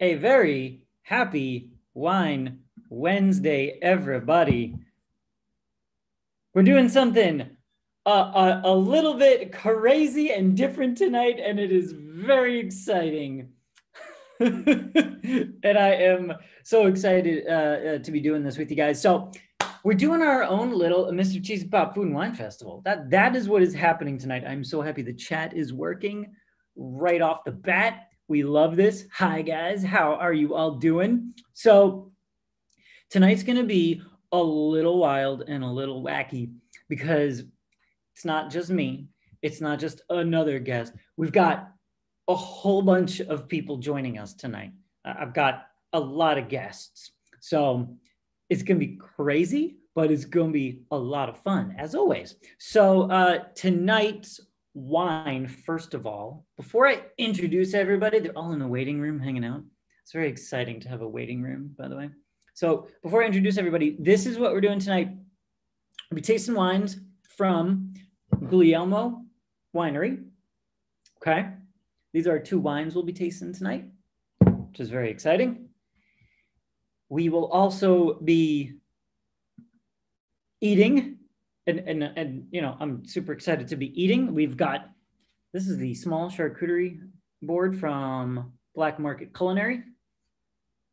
a very happy Wine Wednesday, everybody. We're doing something uh, a, a little bit crazy and different tonight, and it is very exciting. and I am so excited uh, uh, to be doing this with you guys. So, we're doing our own little Mr. Cheesy Pop Food and Wine Festival. That that is what is happening tonight. I'm so happy the chat is working right off the bat. We love this. Hi guys, how are you all doing? So tonight's going to be a little wild and a little wacky because it's not just me. It's not just another guest. We've got a whole bunch of people joining us tonight. I've got a lot of guests. So it's going to be crazy, but it's going to be a lot of fun as always. So uh, tonight's wine, first of all, before I introduce everybody, they're all in the waiting room hanging out. It's very exciting to have a waiting room, by the way. So before I introduce everybody, this is what we're doing tonight. We'll be tasting wines from Guglielmo Winery. Okay. These are two wines we'll be tasting tonight, which is very exciting. We will also be eating and, and, and, you know, I'm super excited to be eating. We've got, this is the small charcuterie board from Black Market Culinary.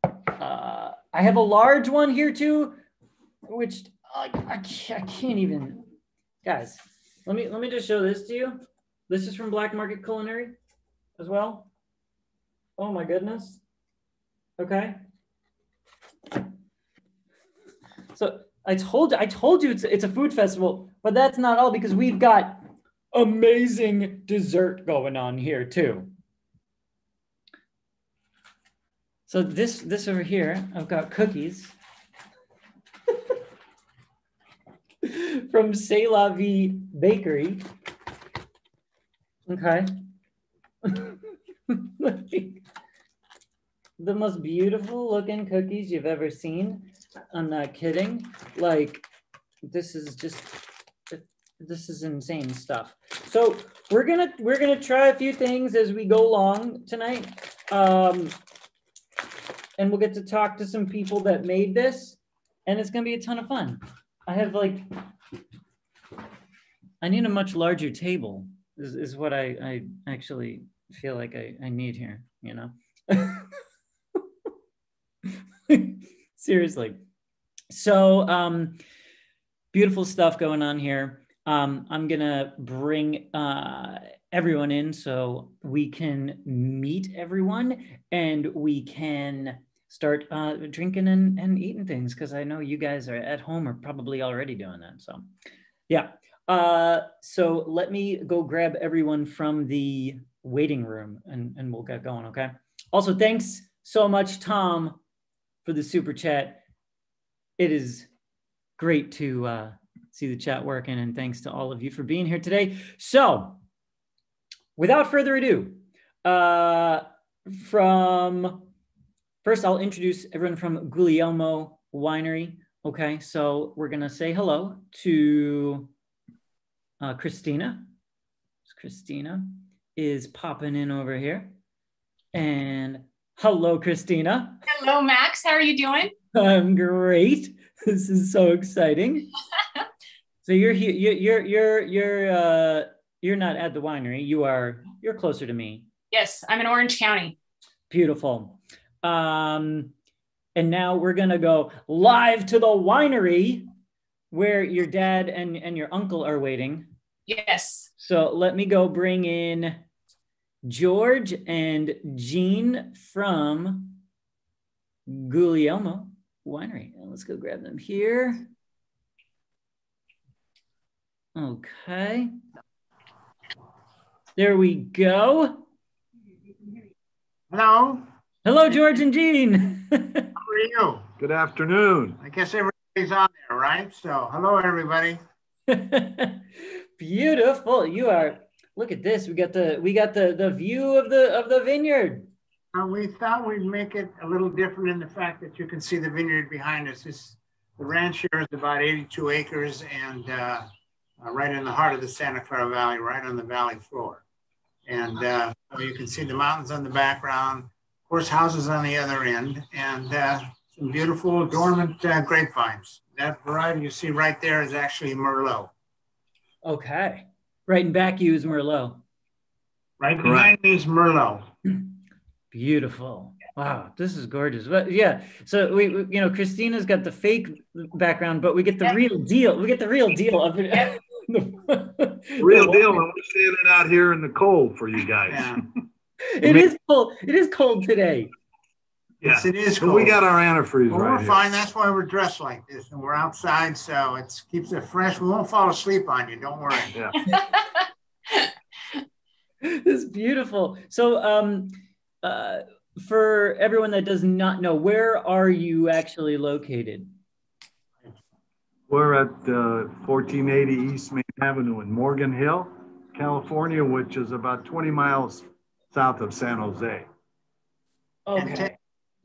Uh, I have a large one here too, which I, I, can't, I can't even, guys, let me, let me just show this to you. This is from Black Market Culinary as well. Oh my goodness. Okay. So I told I told you it's it's a food festival, but that's not all because we've got amazing dessert going on here too. So this this over here, I've got cookies from C'est La Vie Bakery. Okay. the most beautiful looking cookies you've ever seen. I'm not kidding. Like, this is just this is insane stuff. So we're gonna we're gonna try a few things as we go along tonight. Um, and we'll get to talk to some people that made this, and it's gonna be a ton of fun. I have like I need a much larger table, is, is what I, I actually feel like I, I need here, you know. Seriously. So um, beautiful stuff going on here. Um, I'm gonna bring uh, everyone in so we can meet everyone and we can start uh, drinking and, and eating things because I know you guys are at home are probably already doing that. So yeah. Uh, so let me go grab everyone from the waiting room and, and we'll get going. Okay. Also, thanks so much, Tom, for the super chat. It is great to uh, see the chat working, and thanks to all of you for being here today. So, without further ado, uh, from first, I'll introduce everyone from Guglielmo Winery. Okay, so we're gonna say hello to uh, Christina. Christina is popping in over here. And Hello, Christina. Hello, Max. How are you doing? I'm great. This is so exciting. so you're here. You're you're you're uh, you're not at the winery. You are. You're closer to me. Yes, I'm in Orange County. Beautiful. Um, and now we're gonna go live to the winery where your dad and and your uncle are waiting. Yes. So let me go bring in George and Jean from Guglielmo Winery. Let's go grab them here. Okay. There we go. Hello. Hello, George and Jean. How are you? Good afternoon. I guess everybody's on there, right? So, hello, everybody. Beautiful. You are look at this. We got the we got the the view of the of the vineyard. Uh, we thought we'd make it a little different in the fact that you can see the vineyard behind us. This the ranch here is about 82 acres and uh, uh, right in the heart of the Santa Clara Valley, right on the valley floor. And uh, so you can see the mountains on the background. Of course, houses on the other end, and uh, some beautiful dormant uh, grapevines. That variety you see right there is actually Merlot. Okay. Right in back you is Merlot. Right behind me is Merlot. Beautiful. Wow, this is gorgeous. But yeah, so we, we- you know, Christina's got the fake background, but we get the real deal. We get the real deal of it. Real deal, and we're standing out here in the cold for you guys. Yeah. It is cold. It is cold today. Yes, it is So cold. we got our antifreeze Well, right we're here. fine. That's why we're dressed like this, and we're outside, so it keeps it fresh. We won't fall asleep on you. Don't worry. Yeah. This is beautiful. So, um, uh, for everyone that does not know, where are you actually located? We're at uh, 1480 East Main Avenue in Morgan Hill, California, which is about 20 miles south of San Jose. And Okay.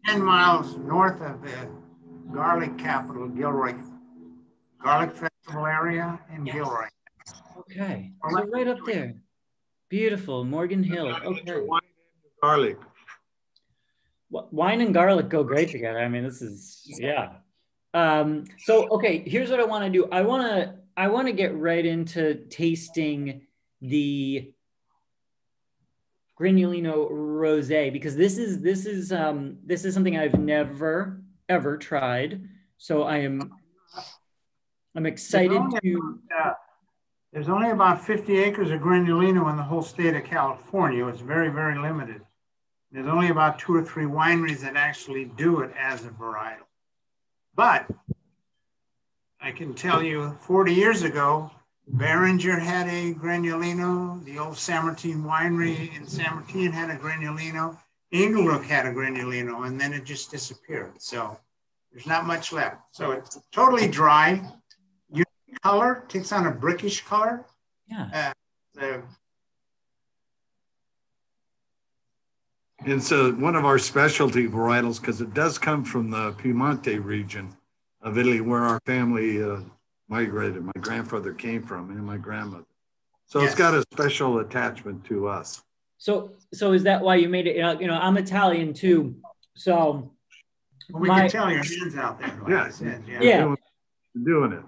10 miles north of the garlic capital, Gilroy. Garlic Festival area in Yes. Gilroy. Okay. So right up there. Beautiful. Morgan Hill. Okay. Garlic. Wine and garlic go great together. I mean, this is yeah. Um, so okay, here's what I want to do. I want to I want to get right into tasting the Grignolino Rosé because this is this is um this is something I've never ever tried. So I am I'm excited to Uh, There's only about 50 acres of Grignolino in the whole state of California. It's very, very limited. There's only about two or three wineries that actually do it as a varietal. But I can tell you 40 years ago, Beringer had a Grignolino, the old San Martin winery in San Martin had a Grignolino, Inglenook had a Grignolino, and then it just disappeared. So there's not much left. So it's totally dry, Unique color, takes on a brickish color. yeah. The, It's uh, one of our specialty varietals because it does come from the Piemonte region of Italy, where our family uh, migrated. My grandfather came from, and my grandmother. So Yes. it's got a special attachment to us. So so is that why you made it? You know, you know I'm Italian too. So well, we My- can tell your hands out there. Like Yeah. Said, yeah. Yeah. Doing, doing it.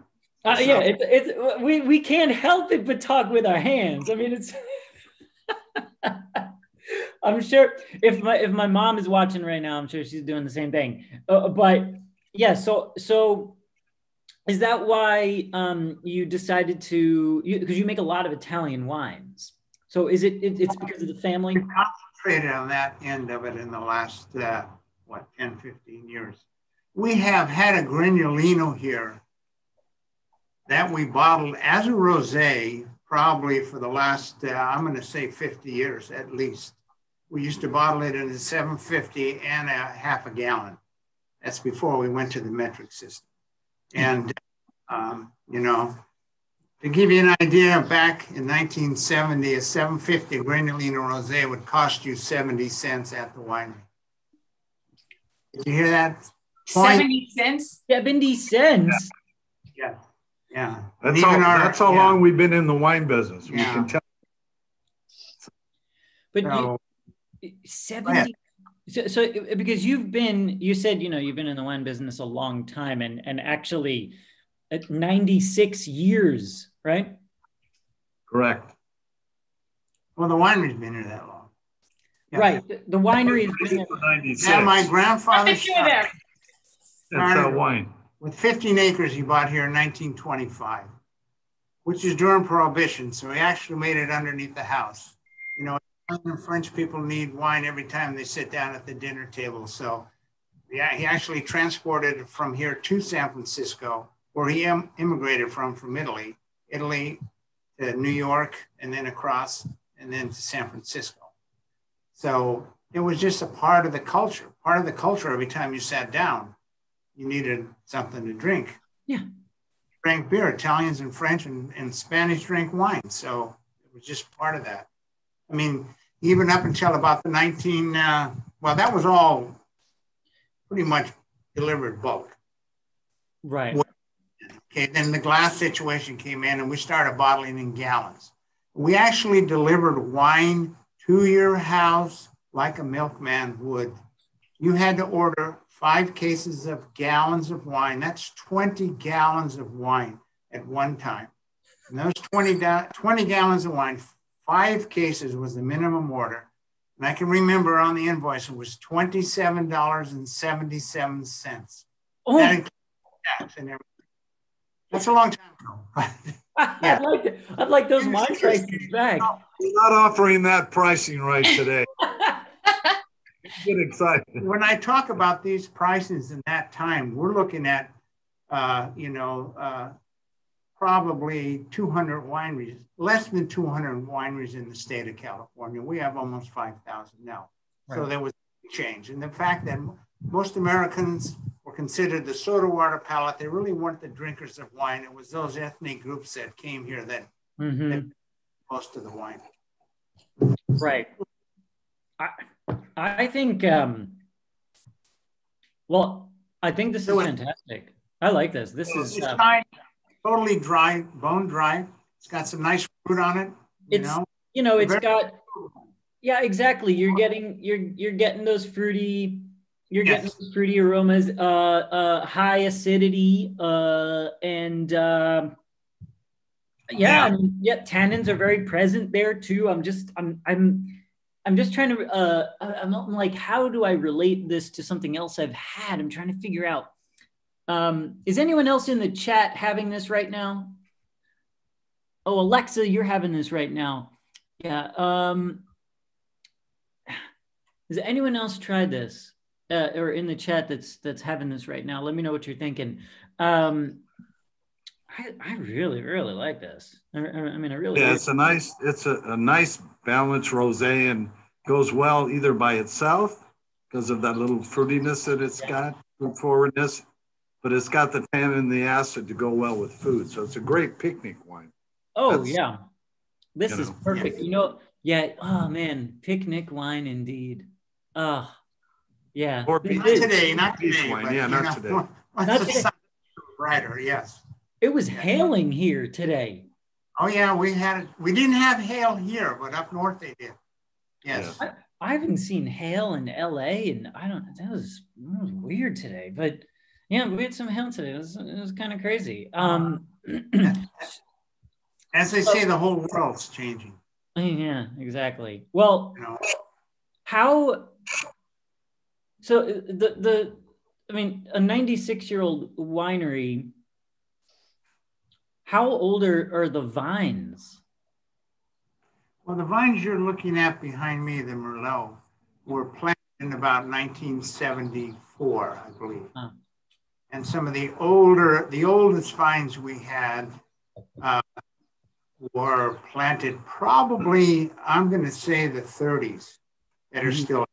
Uh, yeah, it's, it's we we can't help it but talk with our hands. I mean, it's. I'm sure if my if my mom is watching right now, I'm sure she's doing the same thing. Uh, but yeah, so so is that why um, you decided to because you, make a lot of Italian wines? So is it, it it's because of the family? Concentrated on that end of it in the last, uh, what, 10, 15 years. We have had a Grignolino here that we bottled as a rosé probably for the last, uh, I'm going to say 50 years at least. We used to bottle it in a 750 and a half a gallon. That's before we went to the metric system. And, um, you know, to give you an idea, back in 1970, a 750 Grignolino Rosé would cost you 70 cents at the winery. Did you hear that? Point. 70 cents. Seventy cents. Yeah. Yeah. That's how, our- that's how yeah. long we've been in the wine business. We Yeah. can tell. But you, 70 so, so uh, because you've been you said you know you've been in the wine business a long time and and actually at 96 years right Correct. well, the winery's been here that long. Yeah. right the, the winery has been there. 96. Yeah, my grandfather bet you were there. That's that wine. with 15 acres he bought here in 1925, which is during Prohibition. So he actually made it underneath the house. You know, Italian French people need wine every time they sit down at the dinner table. So yeah, he actually transported from here to San Francisco, where he im- immigrated from, from Italy, Italy to New York, and then across, and then to San Francisco. So it was just a part of the culture, part of the culture every time you sat down you needed something to drink. Yeah. Drank beer. Italians and French and, and Spanish drank wine. So it was just part of that. I mean, even up until about the 19, uh, well, that was all pretty much delivered bulk. right Okay, then the glass situation came in and we started bottling in gallons. We actually delivered wine to your house like a milkman would you had to order five cases of gallons of wine. That's 20 gallons of wine at one time. And those 20, 20 gallons of wine, five cases was the minimum order. And I can remember on the invoice, it was $27.77. Oh, That tax and everything. That's a long time ago. I'd like to, I'd like those wine prices back. We're not offering that pricing right today. Get excited. when I talk about these prices in that time, we're looking at, uh, you know, uh, probably 200 wineries, less than 200 wineries in the state of California. We have almost 5,000 now. So there was a change. And the fact that most Americans were considered the soda water palate, they really weren't the drinkers of wine. It was those ethnic groups that came here that Mhm. most of the wine. Right. I I think um well, I think this is So it- fantastic. I like this. This is It's uh, fine, totally dry, bone dry. It's got some nice fruit on it, you It's- know? you know, it's very- got yeah, exactly. You're getting you're you're getting those fruity you're getting those fruity aromas, uh uh high acidity, uh and um yeah, Yeah. I mean, yeah, tannins are very present there too. I'm just I'm I'm I'm just trying to uh I'm like how do I relate this to something else I've had? I'm trying to figure out. Um, is anyone else in the chat having this right now? Oh, Alexa, you're having this right now. Yeah. Um, has anyone else tried this uh, or in the chat that's that's having this right now? Let me know what you're thinking. Um, I, I really really like this. I, I mean, I really. Yeah, it's a nice, it's a, a nice balanced rosé and goes well either by itself because of that little fruitiness that it's got, fruit forwardness, but it's got the tannin and the acid to go well with food. So it's a great picnic wine. oh that's- yeah, this is know. perfect. You know, yeah. Oh man, picnic wine indeed. Oh, yeah. Or Not is- today, not today. wine, but, yeah, not know, today. Once Not today. brighter, yes. It was hailing here today. Oh yeah, we had we didn't have hail here, but up north they did. Yes. I, I haven't seen hail in LA, and I don't. That was, that was weird today. But yeah, we had some hail today. It was, it was kind of crazy. Um, As they say, the whole world's changing. yeah, exactly. Well, You know, how? So uh, the the, I mean, a 96 year old winery. How old are, are the vines? well, the vines you're looking at behind me, the Merlot, were planted in about 1974, I believe. Huh. And some of the older, the oldest vines we had uh, were planted probably, I'm going to say, the 30s that are Mhm. still.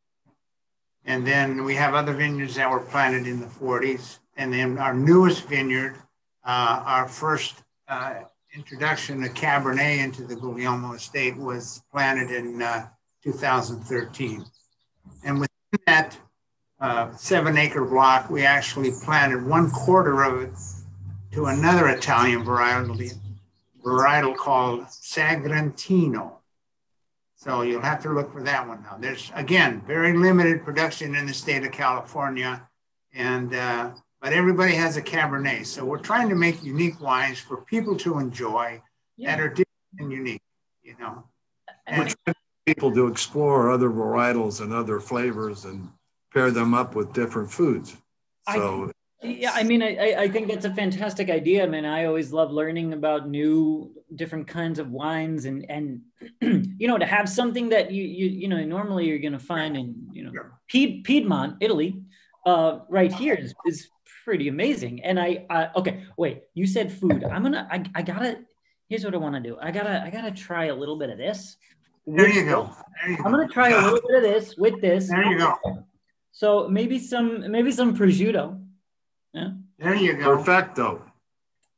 And then we have other vineyards that were planted in the 40s. And then our newest vineyard, uh, our first uh, introduction of Cabernet into the Guglielmo estate was planted in uh, 2013. And within that uh, seven acre block, we actually planted one quarter of it to another Italian varietal, varietal called Sagrantino. So you'll have to look for that one now. There's, again, very limited production in the state of California. And, uh, but everybody has a Cabernet. So we're trying to make unique wines for people to enjoy that are different and unique, you know. And People to explore other varietals and other flavors and pair them up with different foods. I- So Yeah, I mean, I, I- I think that's a fantastic idea. I mean, I always love learning about new, different kinds of wines, and and you know, to have something that you you you know normally you're gonna find in you know. Pied, Piedmont, Italy, uh, right here is is pretty amazing. And I, I okay, wait, you said food. I'm gonna, I, I gotta. Here's what I want to do. I gotta, I gotta try a little bit of this. there you go. There you I'm go. gonna try a little bit of this with this. There you go. So maybe some, maybe some prosciutto. There you go. perfecto.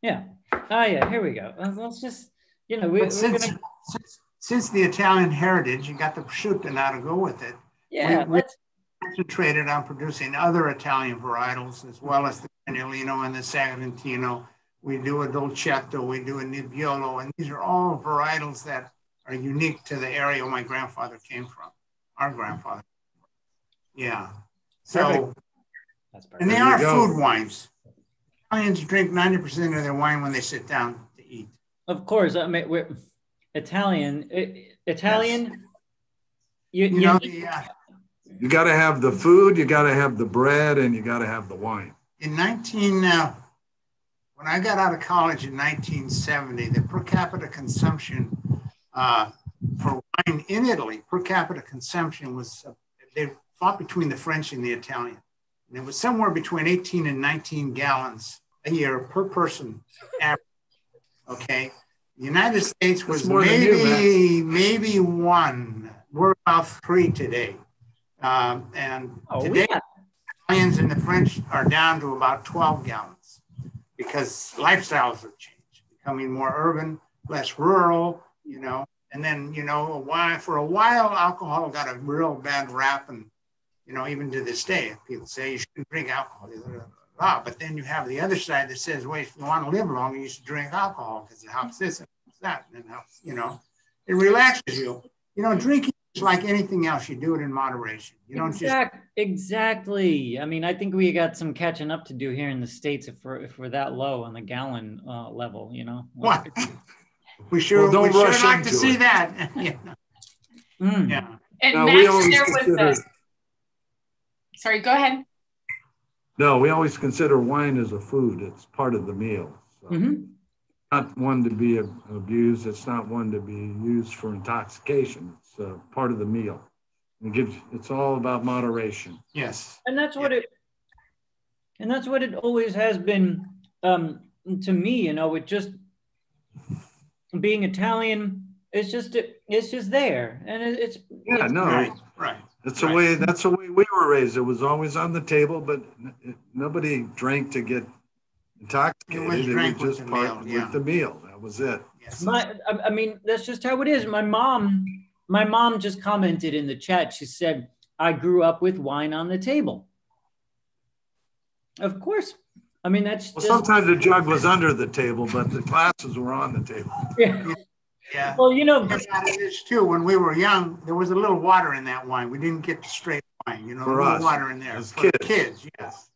Yeah. Oh yeah. Here we go. Let's, let's just, you know, we, we're since, gonna, since, since the Italian heritage, you got the prosciutto now to go with it. yeah. we- let's, Concentrated on producing other Italian varietals as well as the Grignolino and the Sagrantino. We do a Dolcetto, we do a Nebbiolo, and these are all varietals that are unique to the area my grandfather came from, our grandfather. Yeah. So, That's and they are go. food wines. Italians drink 90% of their wine when they sit down to eat. Of course, I mean we're Italian. I- Italian. You, You you know, need- the, uh, You got to have the food, you got to have the bread, and you got to have the wine. in 19, uh, when I got out of college in 1970, the per capita consumption uh, for wine in Italy, per capita consumption was, uh, they fought between the French and the Italian. And it was somewhere between 18 and 19 gallons a year per person average. Okay. The United States was than you, maybe, maybe one. We're about three today. Um, and oh, today, got- Italians and the French are down to about 12 gallons because lifestyles have changed, becoming more urban, less rural, you know. And then, you know, a while, for a while, alcohol got a real bad rap. And, you know, even to this day, people say you shouldn't drink alcohol. blah, blah, blah. But then you have the other side that says, wait, if you want to live longer, you should drink alcohol because it helps this and helps that. And it helps, you know, it relaxes you. You know, drinking is like anything else. You do it in moderation. You don't just Exact, exactly. I mean, I think we got some catching up to do here in the states if we're if we're that low on the gallon uh, level. You know. What? We sure, Well, don't we sure like to into see that. yeah. Mm. yeah. And No, we Max, always there was a, sorry, go ahead. no, we always consider wine as a food. It's part of the meal. So Mhm. Not one to be abused. It's not one to be used for intoxication. It's uh, part of the meal. It gives. It's all about moderation. Yes. and that's what it and that's what it always has been um to me you know it just being italian it's just it's just there and it, it's Yeah, it's- no, Right. Right. That's the way. That's the way we were raised. It was always on the table, but n- nobody drank to get intoxicated. It was It drank was with just the part meal, yeah. with the meal. That was it. Yes. my I, I mean that's just how it is my mom my mom just commented in the chat she said i grew up with wine on the table of course i mean that's Well, just sometimes the jug was under the table, but the glasses were on the table. yeah. Yeah. well you know It is too. When we were young, there was a little water in that wine. We didn't get the straight wine. You know, For a little us, water in there as for the kids. kids. Yes.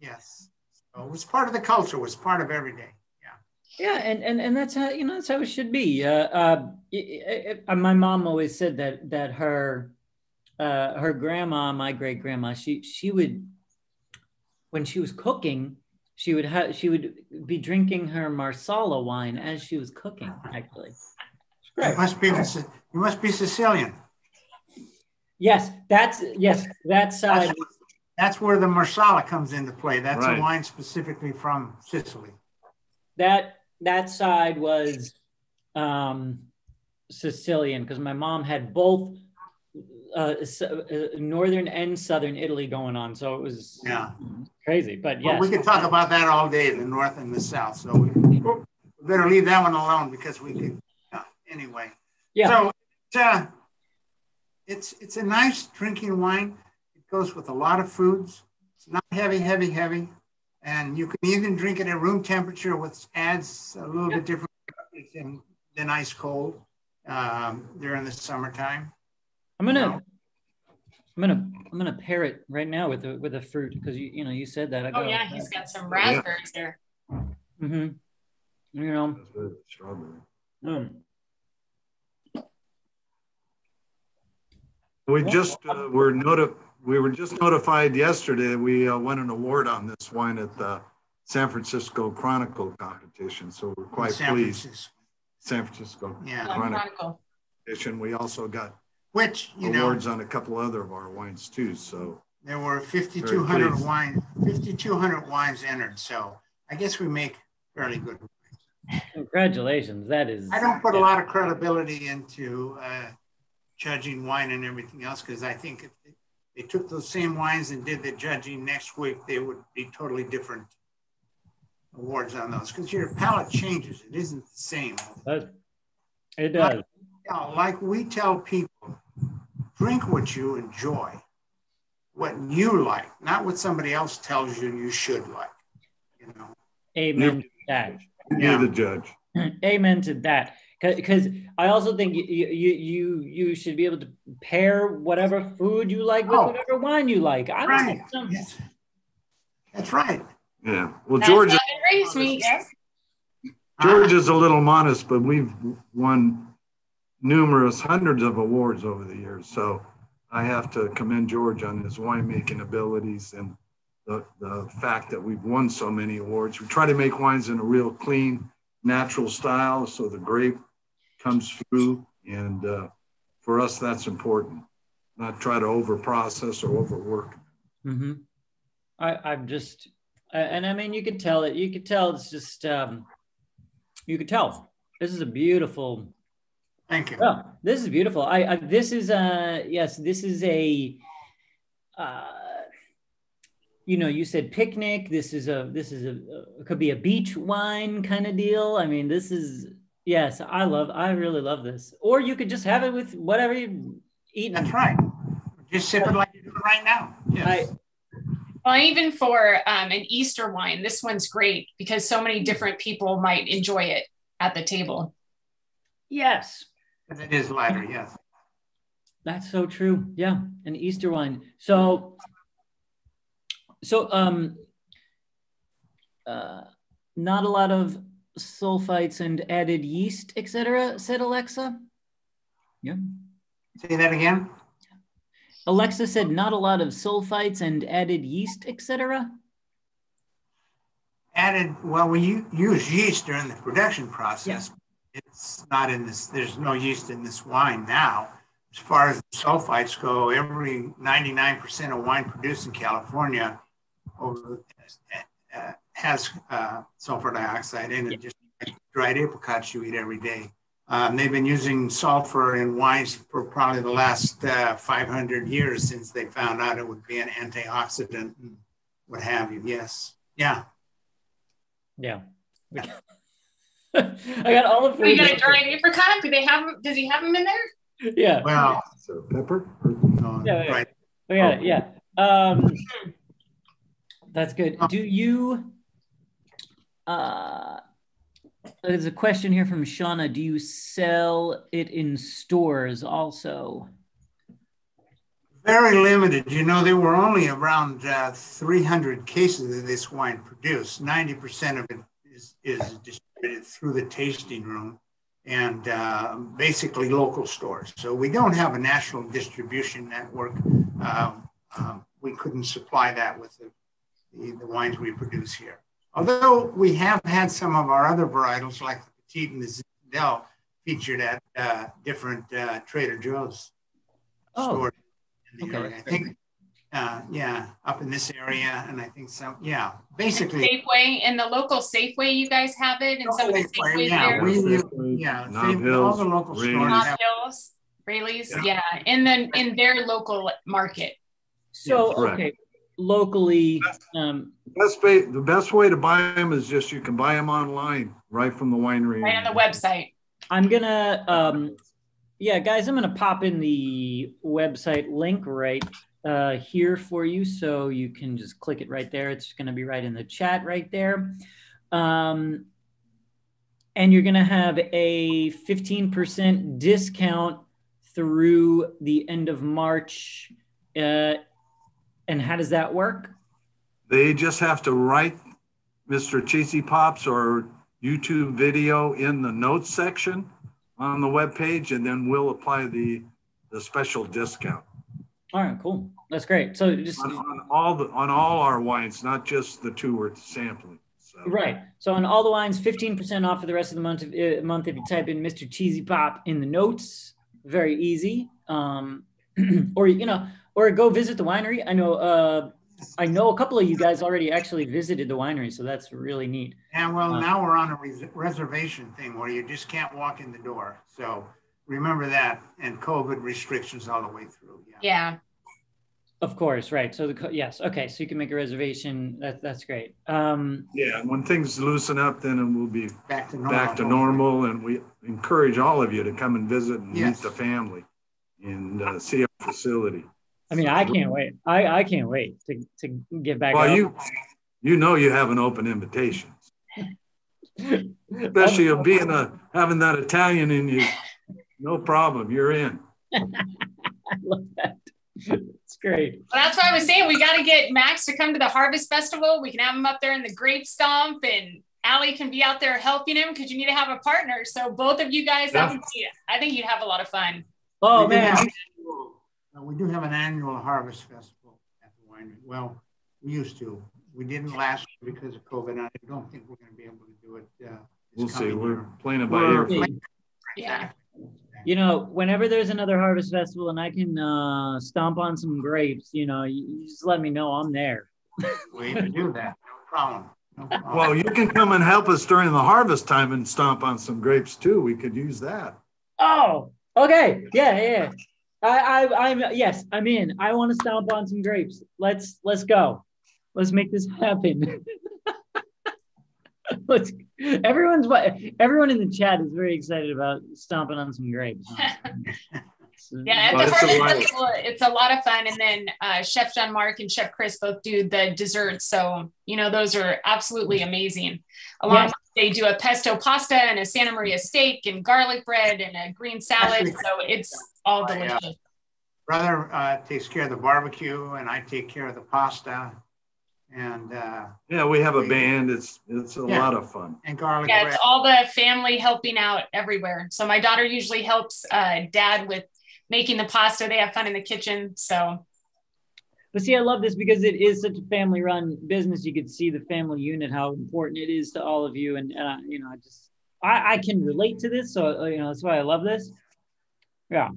Yes. So it was part of the culture. It was part of every day. Yeah. Yeah, and and and that's how you know that's how it should be. Uh, uh, it- it- my mom always said that that her uh, her grandma, my great grandma, she she would when she was cooking, she would have she would be drinking her marsala wine as she was cooking. Actually, it's You must be. You must be Sicilian. Yes, that's yes, that side. That's, that's where the Marsala comes into play. That's Right. a wine specifically from Sicily. that that side was um, Sicilian because my mom had both uh, uh, northern and southern Italy going on, so it was Yeah. crazy. But Well, we could talk about that all day, the north and the south. So we, we better leave that one alone because we could. Anyway. yeah, So it's, uh, it's it's a nice drinking wine. It goes with a lot of foods. It's not heavy, heavy, heavy, and you can even drink it at room temperature, which adds a little bit different than, than ice cold um, during the summertime. I'm gonna. no. I'm gonna I'm gonna pair it right now with the with a fruit because you you know you said that. I Oh yeah, he's got some raspberries there. Mm-hmm. You know, That's good. Strawberry. um, We just uh, were noti- we were just notified yesterday. We uh, won an award on this wine at the San Francisco Chronicle competition, so we're quite San pleased. Francisco. San Francisco Yeah. Chronicle Chronicle. competition. We also got Which you know awards on a couple other of our wines too. So there were 5,200 pleased. wine 5,200 wines entered. So I guess we make fairly good. congratulations. That is. I don't put a lot of credibility into uh, judging wine and everything else because I think if they, they took those same wines and did the judging next week, they would be totally different awards on those because your palate changes. It isn't the same. Does. It does. Yeah, like we tell people, drink what you enjoy, what you like, not what somebody else tells you you should like. You know. Amen to that. you're Yeah. the judge. Amen to that. Because I also think you, you you you should be able to pair whatever food you like with Oh. whatever wine you like. I don't Right. think some, Yes. That's right. Yeah. Well, That's George, how they raised me, yes. George is a little modest, but we've won numerous hundreds of awards over the years. So I have to commend George on his winemaking abilities and the, the fact that we've won so many awards. We try to make wines in a real clean, natural style so the grape comes through. And uh, for us, that's important. Not try to over process or overwork. hmm I, I'm just, uh, and I mean, you could tell it. You could tell it's just, um, you could tell. This is a beautiful. Thank you. Yeah, this is beautiful. I, I this is a yes, this is a. Uh, you know, you said picnic. This is a this is a, a could be a beach wine kind of deal. I mean, this is yes. I love. I really love this. Or you could just have it with whatever you eat. That's right. Just sip it like you're doing right now. Yes. I, Well, even for um, an Easter wine, this one's great because so many different people might enjoy it at the table. yes. But It is lighter, yes. That's so true. Yeah, an Easter wine. So, so um, uh, not a lot of sulfites and added yeast, etc. Said Alexa. Yeah. Say that again? Alexa said not a lot of sulfites and added yeast, etc. Added, well, we use yeast during the production process. It's not in this, there's no yeast in this wine now. As far as the sulfites go, every 99% of wine produced in California over, uh, has uh, sulfur dioxide in it, just like dried apricots you eat every day. Um, they've been using sulfur in wines for probably the last uh, 500 years since they found out it would be an antioxidant and what have you. Yes. Yeah. Yeah. I got all of. Oh, you food. got a dried apricot? Do they have? 'em- Does he have them in there? Yeah. Well, So pepper? no, Yeah, yeah. right. Oh, yeah, yeah. Um, that's good. Do you? Uh, there's a question here from Shauna. Do you sell it in stores also? Very limited. You know, there were only around uh, 300 cases of this wine produced. 90% of it is, is distributed through the tasting room and uh, basically local stores. So we don't have a national distribution network. Um, um, we couldn't supply that with the, the, the wines we produce here. Although we have had some of our other varietals like the Petite and the Zinfandel featured at uh, different uh, Trader Joe's Oh, stores in the okay. area. I think, uh, yeah, up in this area, and I think so. yeah, And basically. Safeway in the local Safeway, you guys have it, and some of the Safeways Yeah, there. we- Yeah, Nob same- all the local stores Raley's. Nob have- Hills, Raley's, Yeah. yeah, in the in their local market. so correct. okay, locally. Um, Best way, the best way to buy them is just you can buy them online right from the winery. Right on the website. I'm gonna. Um, yeah, guys, I'm gonna pop in the website link right uh, here for you, so you can just click it right there. It's gonna be right in the chat right there. Um, and you're gonna have a 15% discount through the end of March. Uh, and how does that work? They just have to write Mr. Cheesy Pops or YouTube video in the notes section on the webpage, and then we'll apply the, the special discount All right, cool. That's great. So just on, on all the, on all our wines, not just the two we're sampling. So, Right. So on all the wines, 15% off for the rest of the month, uh, month if you type in Mr. Cheesy Pop in the notes. Very easy. Um, or, you know, or go visit the winery. I know, uh, I know a couple of you guys already actually visited the winery, so that's really neat. And well, Uh, now we're on a res- reservation thing where you just can't walk in the door. So remember that and COVID restrictions all the way through. Yeah. Yeah. Of course, right. So the yes, okay. So you can make a reservation. That, that's great. Um, yeah, when things loosen up, then it will be Back to normal. back to normal. And we encourage all of you to come and visit and Yes. meet the family and uh, see our facility. I mean, I can't wait. I, I can't wait to, to get back. Well, out. you, you know you have an open invitation. Especially of being a having that Italian in you. No problem. You're in. I love that. It's great. Well, that's why I was saying we got to get Max to come to the Harvest Festival. We can have him up there in the grape stomp, and Allie can be out there helping him because you need to have a partner. So both of you guys, Yeah. that would be, I think you'd have a lot of fun. Oh We do man. Have- uh, We do have an annual harvest festival at the winery. Well, we used to. We didn't last because of COVID. and I don't think we're going to be able to do it. uh, We'll see. We're year. playing it by ear. Yeah. You know, whenever there's another harvest festival and I can uh, stomp on some grapes, you know, you, you just let me know I'm there. We can do that. No problem. No problem. Well, you can come and help us during the harvest time and stomp on some grapes too. We could use that. Oh, okay. Yeah, yeah. I, I, I'm yes, I'm in. I want to stomp on some grapes. Let's let's go. Let's make this happen. let's. Everyone's what everyone in the chat is very excited about stomping on some grapes. So- Yeah, at the it's a Harvest riot. Festival, it's a lot of fun. And then uh, Chef Jean Marc and Chef Chris both do the desserts. So, you know, those are absolutely amazing. Along Yes. With they do a pesto pasta and a Santa Maria steak and garlic bread and a green salad. So it's all yeah. delicious. Brother uh, takes care of the barbecue and I take care of the pasta and, uh, Yeah, we have a band. It's it's a Yeah. lot of fun. and garlic Yeah, bread. it's all the family helping out everywhere. So my daughter usually helps uh, dad with making the pasta. They have fun in the kitchen. So But see, I love this because it is such a family-run business. You could see the family unit, how important it is to all of you, and uh, you know, I just I, I can relate to this, so you know that's why I love this. Yeah,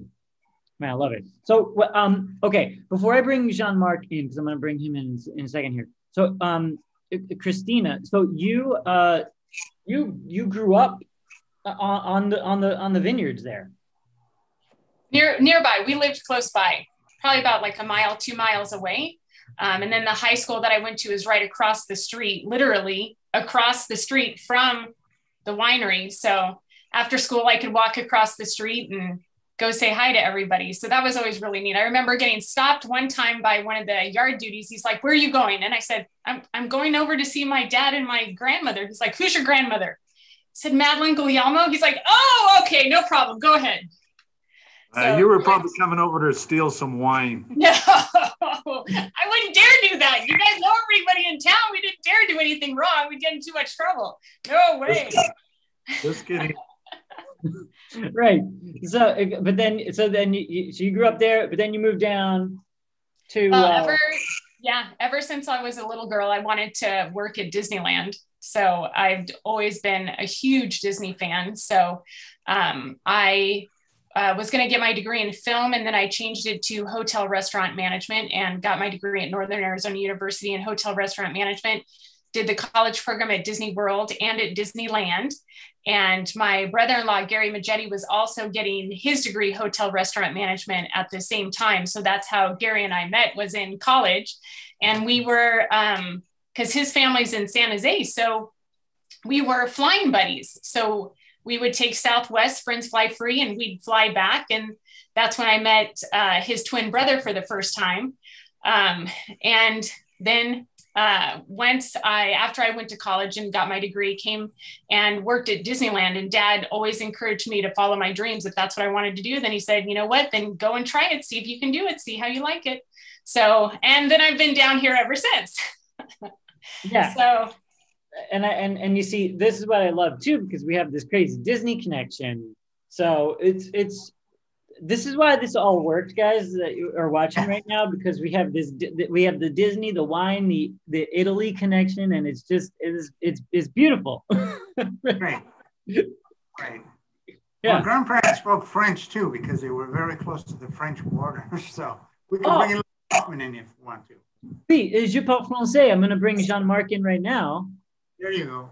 man, I love it. So, um, okay, before I bring Jean Marc in, because I'm going to bring him in in a second here. So, um, uh, Christina, so you uh, you you grew up uh, on, on the on the on the vineyards there. near nearby, we lived close by, probably about like a mile, two miles away. Um, and then the high school that I went to is right across the street, literally across the street from the winery. So after school, I could walk across the street and go say hi to everybody. So that was always really neat. I remember getting stopped one time by one of the yard duties. He's like, Where are you going? And I said, I'm, I'm going over to see my dad and my grandmother. He's like, Who's your grandmother? I said, Madeline Guglielmo. He's like, Oh, okay, no problem. Go ahead. Uh, you were probably coming over to steal some wine. No, I wouldn't dare do that. You guys know everybody in town. We didn't dare do anything wrong. We'd get in too much trouble. No way. Just kidding. right so uh, but then so then you, you so you grew up there but then you moved down to Well, uh, ever, yeah, ever since I was a little girl, I wanted to work at Disneyland. So I've always been a huge Disney fan. So um, I uh, was going to get my degree in film, and then I changed it to hotel restaurant management and got my degree at Northern Arizona University in hotel restaurant management. Did the college program at Disney World and at Disneyland. And my brother in law, Gary Majetti, was also getting his degree, hotel restaurant management, at the same time. So that's how Gary and I met, was in college. And we were, because his family's in San Jose. So we were flying buddies. So we would take Southwest, friends fly free, and we'd fly back. And that's when I met uh, his twin brother for the first time. Um, and then uh, once I, after I went to college and got my degree, came and worked at Disneyland. And dad always encouraged me to follow my dreams if that's what I wanted to do. Then he said, you know what, then go and try it, see if you can do it, see how you like it. So, and then I've been down here ever since. yeah So, and i and and you see this is what i love too because we have this crazy disney connection so it's it's this is why this all worked guys that you are watching right now because we have this we have the disney the wine the the italy connection and it's just it's it's, it's beautiful Great. Great. Yeah. Well, grandparents spoke French too because they were very close to the French border. So we can Oh. bring Hoffman in if you want to. See, Oui, je parle français. I'm going to bring Jean-Marc in right now. There you go.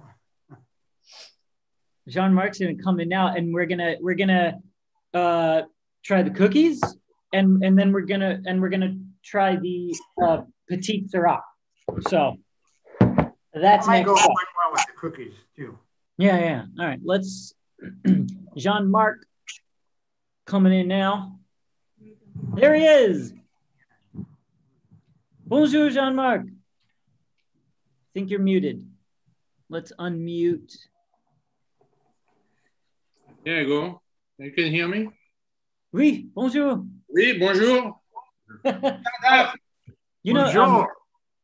Jean-Marc's going to come in now, and we're gonna we're gonna uh, try the cookies, and and then we're gonna and we're gonna try the uh, petite Sirah. So that's next. go up. well with the cookies too. Yeah, yeah. All right, let's Jean-Marc coming in now. There he is. Bonjour, Jean-Marc. I think you're muted. Let's unmute. There you go. You can hear me? Oui, bonjour. Oui, bonjour. you know, um, Bonjour.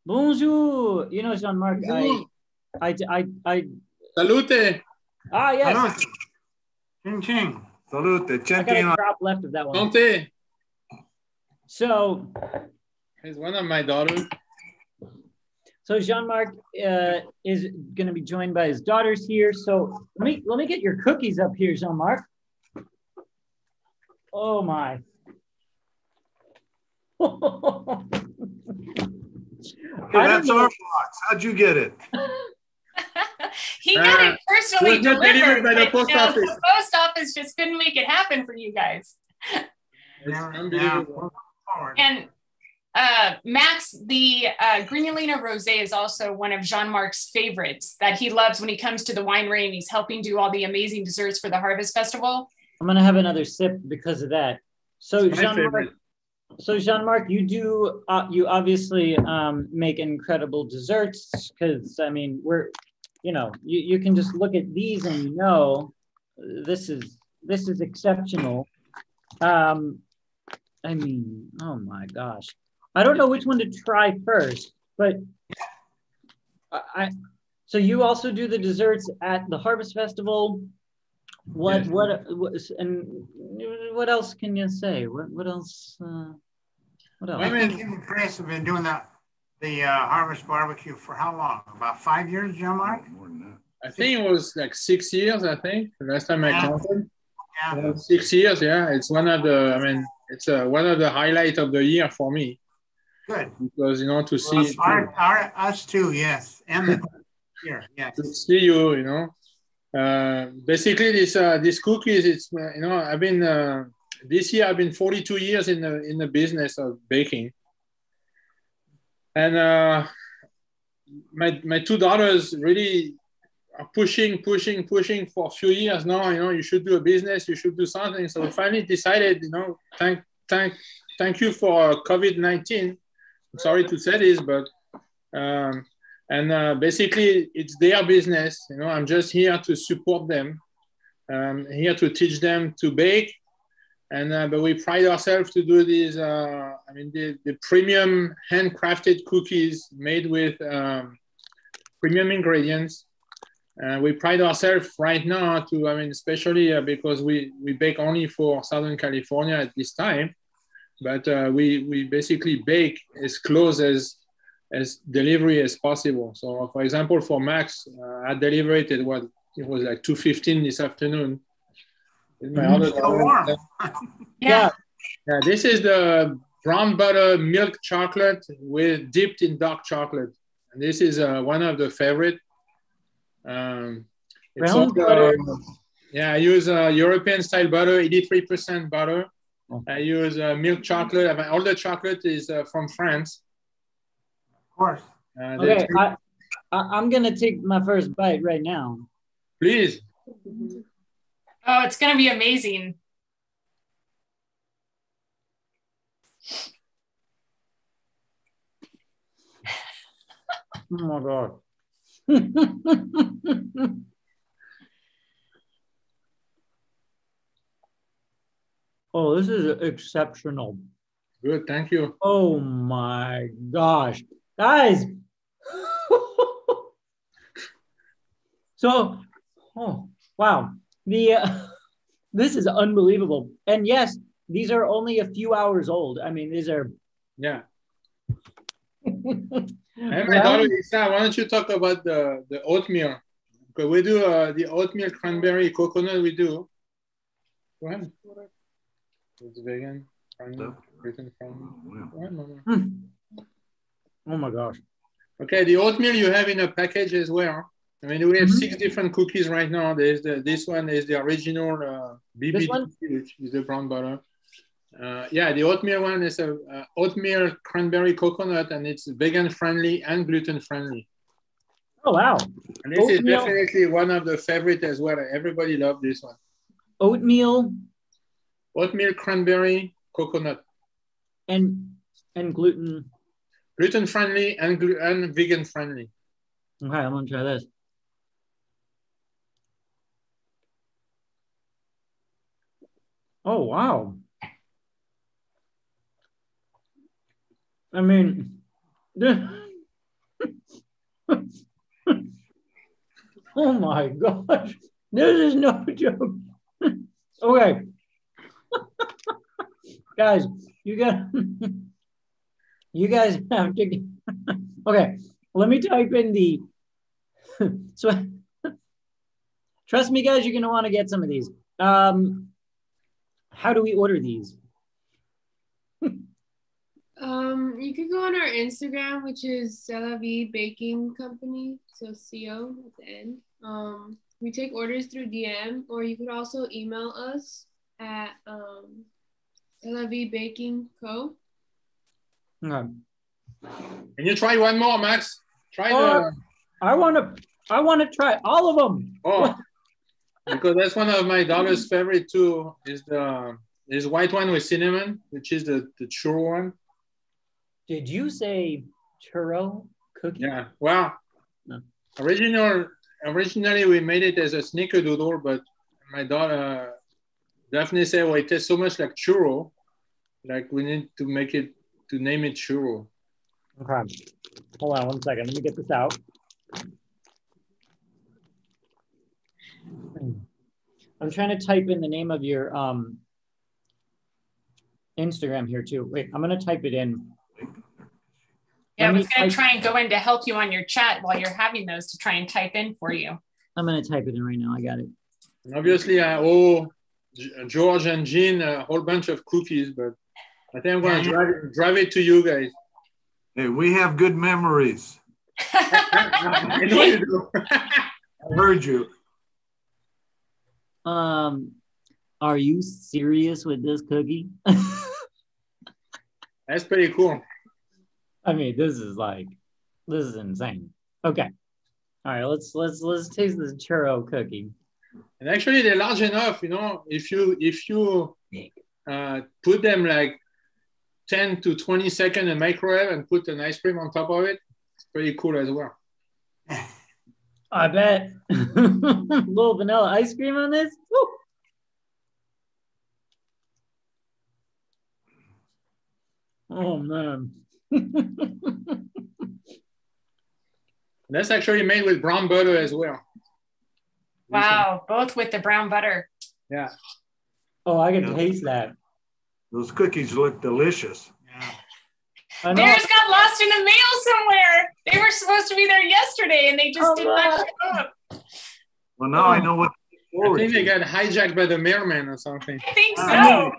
bonjour. You know, Jean-Marc, I, Bonjour. I, I, I, Salute. ah, yes. Hello. Ching ching. Salute. I got a drop left of that one. Santé. So, It's one of my daughters. So Jean-Marc uh, is going to be joined by his daughters here. So let me let me get your cookies up here, Jean-Marc. Oh my. Hey, that's our box. How'd you get it? he got Uh, it personally was delivered, delivered by the but, post you know, office. The post office just couldn't make it happen for you guys. It's Now- now, unbelievable. moving. And uh, Max, the uh, Grignolino Rosé is also one of Jean Marc's favorites that he loves when he comes to the winery and he's helping do all the amazing desserts for the Harvest Festival. I'm gonna have another sip because of that. So Jean-Marc, so Jean-Marc, you do uh, you obviously um, make incredible desserts because I mean we're you know you, you can just look at these and you know this is this is exceptional. Um, I mean, oh my gosh, I don't know which one to try first, but I, I so you also do the desserts at the Harvest Festival. What Yes. what what and what else can you say? What what else? Uh, what else? I I mean- think you and Chris have been doing the, the uh, Harvest Barbecue for how long? About five years, John Mark? More than that. I think it was like six years, I think, the last time I counted. Yeah, Yeah, Six years, yeah. It's one of the, I mean, it's uh, one of the highlights of the year for me good. because, you know, to Well, see, Our, our, us too, yes, and the, here, yes. to see you, you know. Uh, basically, this uh, this cookies, it's uh, you know, I've been uh, this year I've been 42 years in the in the business of baking, and uh, my my two daughters really are pushing, pushing, pushing for a few years now. You know, you should do a business, you should do something. So we finally decided, you know, thank thank thank you for COVID 19. I'm sorry to say this, but. Um, and uh, basically it's their business you know i'm just here to support them. Um, here to teach them to bake. And uh, but we pride ourselves to do these uh, i mean the, the premium handcrafted cookies made with um, premium ingredients. Uh, we pride ourselves right now to i mean especially uh, because we we bake only for southern california at this time but uh, we we basically bake as close as as delivery as possible. So, for example, for Max, uh, I delivered it what it was like two fifteen this afternoon. With my Mhm. other Still warm. Yeah. Yeah, this is the brown butter milk chocolate with dipped in dark chocolate, and this is uh, one of the favorite. Um, it's Brown also- butter. Yeah, I use uh, European style butter, eighty three percent butter. I use uh, milk chocolate. I all the chocolate is uh, from France. Of course. Uh, Okay, I, I I'm gonna take my first bite right now. Please. Oh, it's going to be amazing. Oh my god. oh, this is exceptional. Good, thank you. Oh my gosh. Guys. so, oh, wow. The uh, this is unbelievable. And yes, these are only a few hours old. I mean, these are Yeah. And my Well, daughter Lisa, why don't you talk about the, the oatmeal? Because we do uh, the oatmeal cranberry coconut. We do. Go ahead. It's vegan, friendly, No. gluten friendly. Wow. Go ahead, Mama. Oh my gosh. Okay, the oatmeal you have in a package as well. I mean, we have Mhm. six different cookies right now. There's the this one is the original uh, BBT, one? which is the brown butter. Uh, yeah, the oatmeal one is a uh, oatmeal cranberry coconut, and it's vegan friendly and gluten friendly. Oh wow. And this is definitely one of the favorite as well. Everybody loves this one. Oatmeal Oatmeal cranberry coconut, and and gluten. gluten friendly and, glu- and vegan friendly. Okay, I'm gonna try this. Oh wow. I mean, oh my gosh, this is no joke. okay, guys, you got you guys have to. okay, let me type in the. so, trust me, guys, you're gonna want to get some of these. Um, how do we order these? Um, you could go on our Instagram, which is Celavi Baking Company, so CO at the end. Um, we take orders through DM, or you could also email us at um, Celavi Baking Co. Okay. Can you try one more, Max? Try Oh. the I want to. I want to try all of them. oh, because that's one of my daughter's favorite too. Is the is white one with cinnamon, which is the the churro one. Did you say churro cookie? Yeah. Well, No. original originally we made it as a snickerdoodle, but my daughter Daphne said, "Well, it tastes so much like churro, like we need to make it to name it churro." Okay. Hold on one second. Let me get this out. I'm trying to type in the name of your um, Instagram here too. Wait, I'm gonna type it in. Yeah, I was going to try and go in to help you on your chat while you're having those to try and type in for you. I'm gonna type it in right now. I got it. And obviously, I owe G- George and Jean a whole bunch of cookies, but I think I'm gonna drive it, drive it to you guys. Hey, we have good memories. I know you do. I heard you. Um, are you serious with this cookie? That's pretty cool. I mean, this is like, this is insane. Okay. All right, let's let's let's taste this churro cookie. And actually, they're large enough. You know, if you if you uh, put them like 10 to 20 second in microwave and put an ice cream on top of it, it's pretty cool as well. I bet. little vanilla ice cream on this. Woo. Oh man. That's actually made with brown butter as well. Wow, both with the brown butter. Yeah. oh, I can Yeah. taste that. Those cookies look delicious. Yeah. I know. Theirs got lost in the mail somewhere. They were supposed to be there yesterday and they just Oh, did not wow. show up. Well, now I oh. know what to I forward think they got hijacked by the mailman or something. I think I know.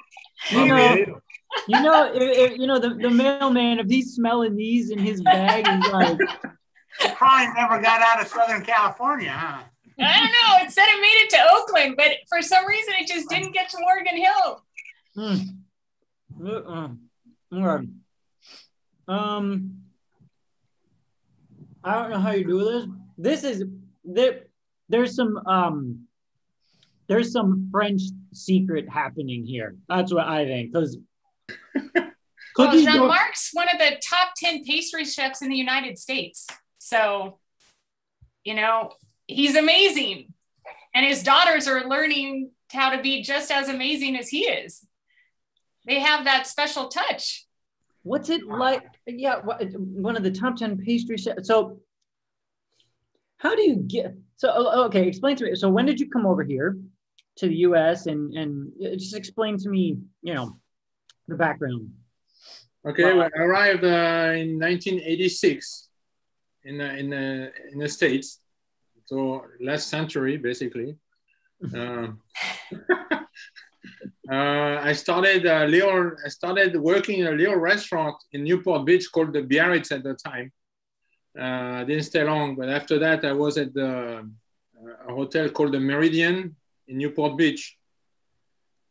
so. You know, you know, if, if- you know the, the mailman. If he's smelling these in his bag, he's like, Crime never got out of Southern California, huh? I don't know. It said it made it to Oakland, but for some reason it just didn't get to Morgan Hill. Uh-uh. Okay. Um, I don't know how you do this. This is there. There's some um, there's some French secret happening here. That's what I think. Because Well, Jean Marc's one of the top 10 pastry chefs in the United States. So, you know, he's amazing. And his daughters are learning how to be just as amazing as he is. They have that special touch. What's it like? Yeah, one of the top 10 pastry chefs. So, how do you get? So, oh, okay, explain to me. So, when did you come over here to the US and, and uh, just explain to me, you know, the background? Okay, well, I arrived uh, in 1986 in the, in the, in the States. So last century, basically. Uh, uh, I started a little, I started working in a little restaurant in Newport Beach called the Biarritz at the time. Uh, I didn't stay long, but after that, I was at the uh, a hotel called the Meridian in Newport Beach.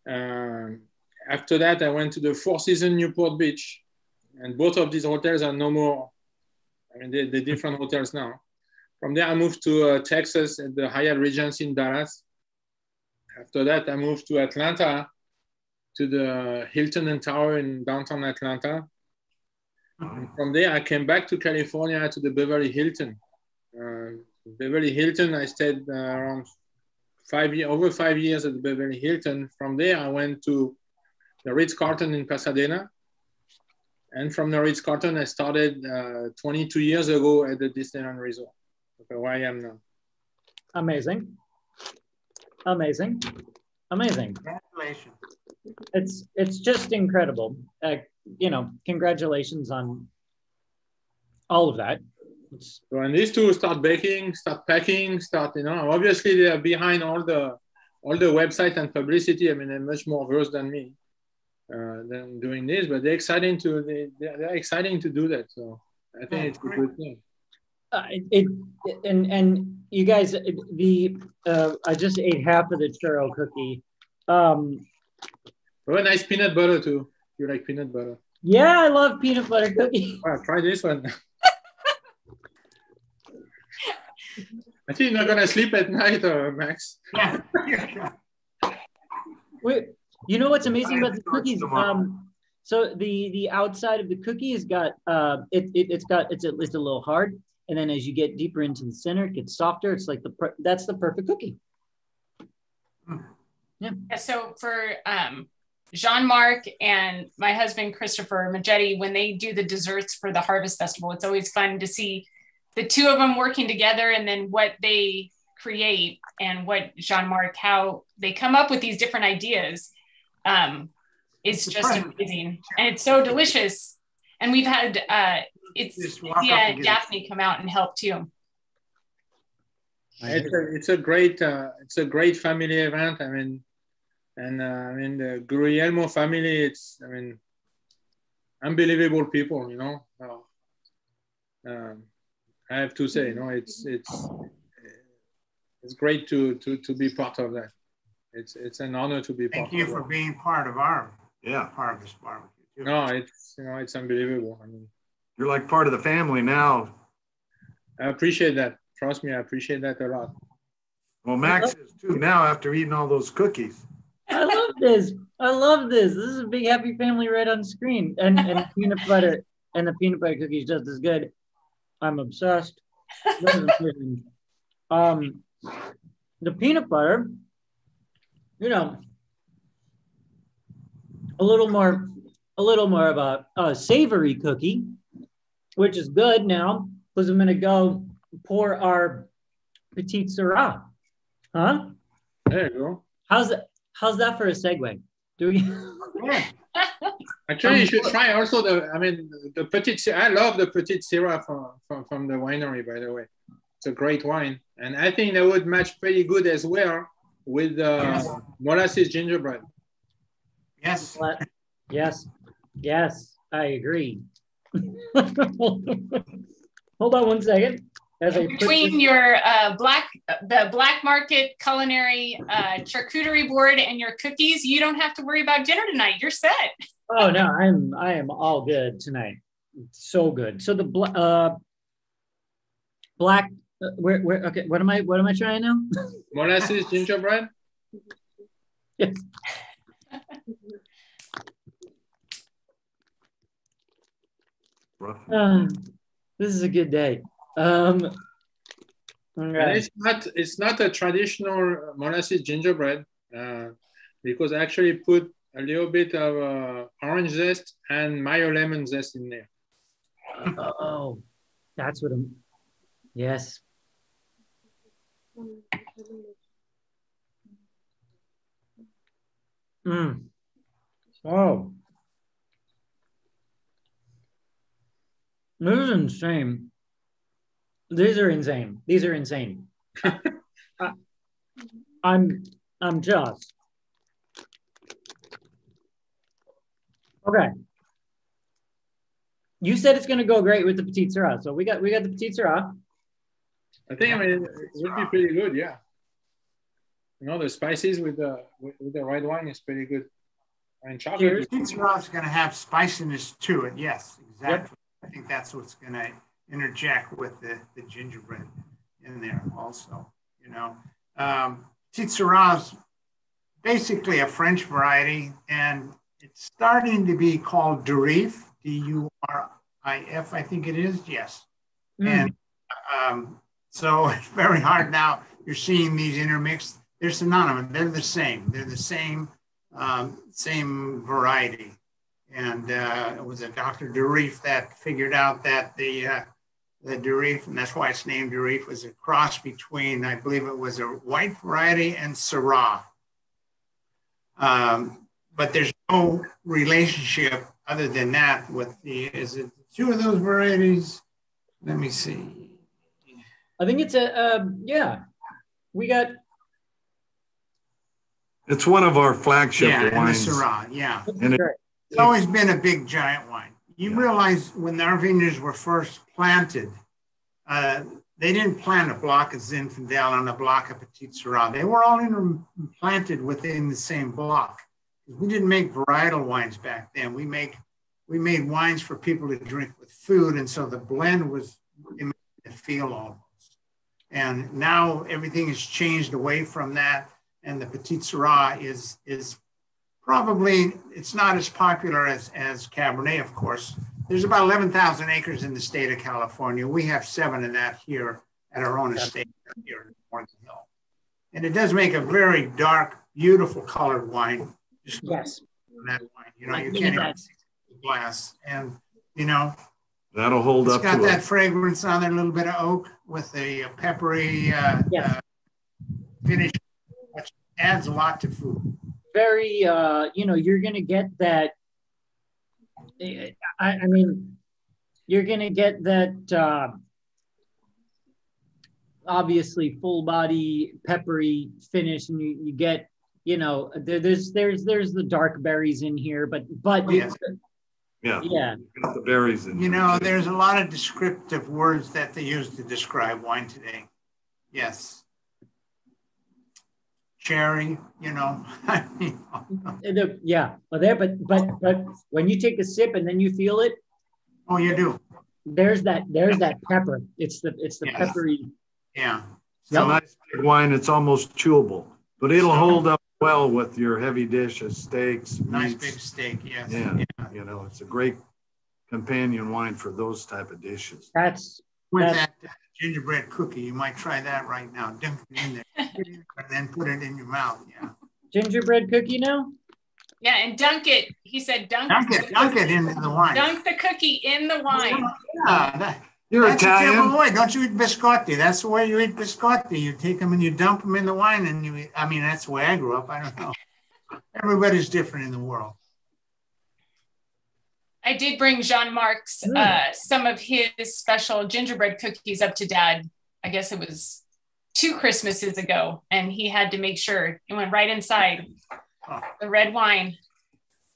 After that, I went to the Four Seasons Newport Beach, and both of these hotels are no more. I mean, they're, they're different hotels now. From there, I moved to uh, Texas at the Hyatt Regency in Dallas. After that, I moved to Atlanta, to the Hilton and Tower in downtown Atlanta. And from there, I came back to California to the Beverly Hilton. Uh, Beverly Hilton, I stayed uh, around five year, over five years at the Beverly Hilton. From there, I went to the Ritz Carlton in Pasadena. And from the Ritz Carlton, I started uh, 22 years ago at the Disneyland Resort, where I am now. Amazing. Amazing. Amazing. Congratulations. It's it's just incredible. Uh, you know, congratulations on all of that. It's, So and these two start baking, start packing, start, you know, obviously they are behind all the all the website and publicity. I mean, they're much more versed than me uh, than doing this, but they're exciting to they, they're, they're exciting to do that. So I think Yeah, it's a good thing. Uh, it, it and and you guys the uh, I just ate half of the churro cookie. Um, Oh, nice peanut butter too. You like peanut butter? yeah, I love peanut butter cookie. Wow, try this one. I think you're not gonna sleep at night, uh, Max. Yeah. Wait, you know what's amazing about the cookies? Um, so the the outside of the cookie has got uh, it, it it's got it's a it's a little hard, and then as you get deeper into the center, it gets softer. It's like the per- that's the perfect cookie. Yeah, so for um, Jean Marc and my husband Christopher Majetti, when they do the desserts for the Harvest Festival, it's always fun to see the two of them working together and then what they create and what Jean Marc, how they come up with these different ideas. Um, it's It's just amazing and it's so delicious. And we've had uh, it's Just walk up yeah, and get it. Daphne come out and help too. It's a, it's a great uh, it's a great family event. I mean, and uh, I mean the Guglielmo family. It's I mean, unbelievable people. You know, uh, um, I have to say, you know, it's it's it's great to to to be part of that. It's it's an honor to be part Thank you of for that. being part of our Yeah, harvest barbecue. too. No, it's you know it's unbelievable. I mean, you're like part of the family now. I appreciate that. Trust me, I appreciate that a lot. Well, Max is too now after eating all those cookies. I love this. I love this. This is a big happy family right on screen, and and peanut butter and the peanut butter cookies just as good. I'm obsessed. This is amazing. um, the peanut butter, you know, a little more, a little more of a, a savory cookie, which is good now because I'm gonna go pour our petite Sirah. Huh? There you go. How's that? How's that for a segue? Do we? Yeah. Actually, you should try also the. I mean, the Petit. I love the Petite Sirah from, from from the winery. By the way, it's a great wine, and I think that would match pretty good as well with uh, Yes. molasses gingerbread. Yes. Yes, yes, I agree. Hold on one second. As I between this- your uh, black the black market culinary uh, charcuterie board and your cookies you don't have to worry about dinner tonight you're set oh no, I'm I am all good tonight. So good. So the bla- uh, black. Uh, where where? Okay, what am I? What am I trying now? Molasses gingerbread. yes. Uh, this is a good day. Um. All right. it's not it's not a traditional molasses gingerbread uh, because I actually put a little bit of uh, orange zest and mayo lemon zest in there. Oh, that's what I'm. Yes. Mm. Oh. This is insane. These are insane. These are insane. I, I'm I'm just. Okay. You said it's gonna go great with the petite Sirah. So we got we got the petite Sirah. I think I mean it would be pretty good, yeah. You know the spices with the with, with the red wine is pretty good, and chocolate. Cheers. is- Pizza is going to have spiciness to it. Yes, exactly. I think that's what's going to interject with the, the gingerbread in there also. You know, um, Petite Sirah is basically a French variety, and it's starting to be called Durif, D-U-R-I-F, I think it is. Yes. Mm. And um, so it's very hard now. You're seeing these intermixed. they're synonymous. They're the same. They're the same, um, same variety. And uh, it was a Dr. Durif that figured out that the uh, the Durif, and that's why it's named Durif, was a cross between, I believe it was a white variety and Syrah. Um, but there's no relationship other than that with the, is it two of those varieties? Let me see. I think it's a, uh, yeah, we got. It's one of our flagship yeah, wines. And the Syrah, yeah. And it, it's always been a big giant wine. You yeah. realize when our vineyards were first planted, uh, they didn't plant a block of Zinfandel and a block of Petite Sirah. They were all planted within the same block. We didn't make varietal wines back then. We make we made wines for people to drink with food, and so the blend was it feel almost. And now everything has changed away from that, and the Petite Sirah is is probably it's not as popular as as Cabernet, of course. There's about 11,000 acres in the state of California. We have seven of that here at our own estate here in Morgan Hill. And it does make a very dark, beautiful colored wine. Just yes. That wine, you know, you can't even see the glass. And, you know, that'll hold it's up. It's got that it. fragrance on there, a little bit of oak with a peppery uh, yes. uh, finish, which adds a lot to food. Very, uh, you know, you're going to get that I, I mean, you're going to get that uh, obviously full body peppery finish, and you, you get you know there, there's there's there's the dark berries in here, but but oh, yeah. yeah, yeah, the berries in. You know, there's a lot of descriptive words that they use to describe wine today. Yes cherry, you know. yeah, well, there, but but but when you take a sip and then you feel it. Oh, you do. There's that. There's that pepper. It's the it's the yes. peppery. Yeah. It's yep. a nice big wine. It's almost chewable, but it'll hold up well with your heavy dishes, steaks. Nice meats. big steak. Yes. Yeah, yeah. You know, it's a great companion wine for those type of dishes. That's with that gingerbread cookie. You might try that right now. Dunk it in there, and then put it in your mouth. Yeah. Gingerbread cookie now. Yeah, and dunk it. He said dunk, dunk it, dunk it into the wine. Dunk the cookie in the wine. Yeah, that, You're that's Italian. way. Don't you eat biscotti? That's the way you eat biscotti. You take them and you dump them in the wine, and you. Eat, I mean, that's the way I grew up. I don't know. Everybody's different in the world. I did bring Jean Marc's mm. uh, some of his special gingerbread cookies up to dad. I guess it was two Christmases ago, and he had to make sure it went right inside the red wine.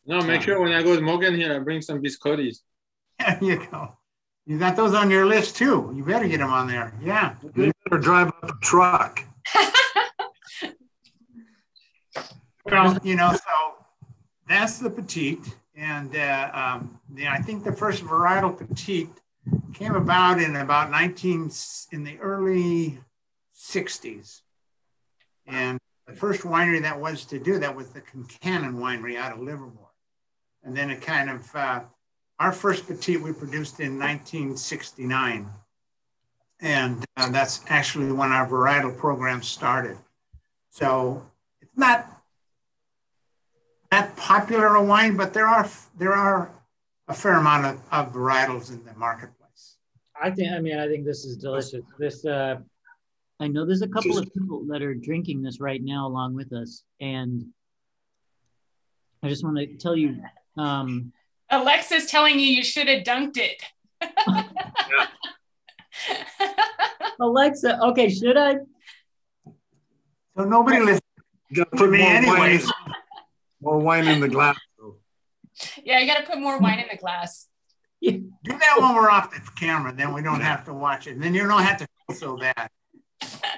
No, make sure when I go to Morgan here, I bring some biscottis. There you go. You got those on your list too. You better get them on there. Yeah. You better drive up a truck. well, you know, so that's the petite. And uh, um, I think the first varietal petite came about in about 19, in the early 60s. And the first winery that was to do that was the Concannon Winery out of Livermore. And then it kind of, uh, our first petite we produced in 1969. And uh, that's actually when our varietal program started. So it's not that popular a wine, but there are there are a fair amount of, of varietals in the marketplace. I think. I mean, I think this is delicious. This. Uh, I know there's a couple of people that are drinking this right now along with us, and I just want to tell you. Um, Alexa's telling you you should have dunked it. Alexa, okay, should I? So nobody listens to me anyways. More wine in the glass. Yeah, you got to put more wine in the glass. Do that when we're off the camera, then we don't have to watch it. And then you don't have to feel so bad.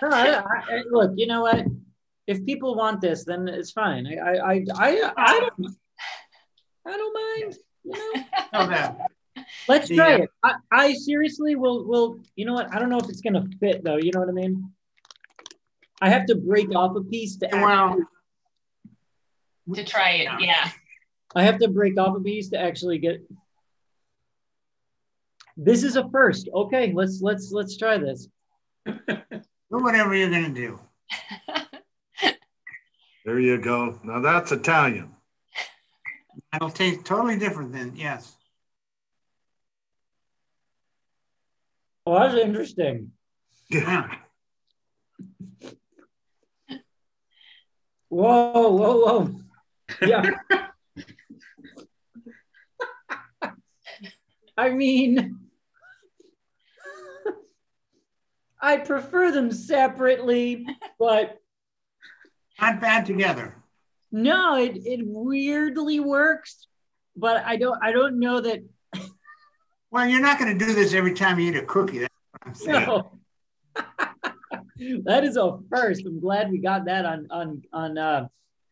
No, I, I, look, you know what? If people want this, then it's fine. I, I, I, I, I don't, I don't mind. You know. Okay. Let's try uh, it. I, I seriously will. Will you know what? I don't know if it's gonna fit though. You know what I mean? I have to break off a piece to. Well, to try it. Yeah. I have to break off a piece to actually get. This is a first. Okay, let's let's let's try this. do whatever you're gonna do. There you go. Now that's Italian. It'll taste totally different than, yes. Oh, that's interesting. Yeah. Whoa, whoa, whoa. Yeah. I mean, I prefer them separately, but Not bad together. no, it, it weirdly works. But I don't I don't know that Well, you're not going to do this every time you eat a cookie. That's what I'm saying. no. that is a first. I'm glad we got that on on on uh,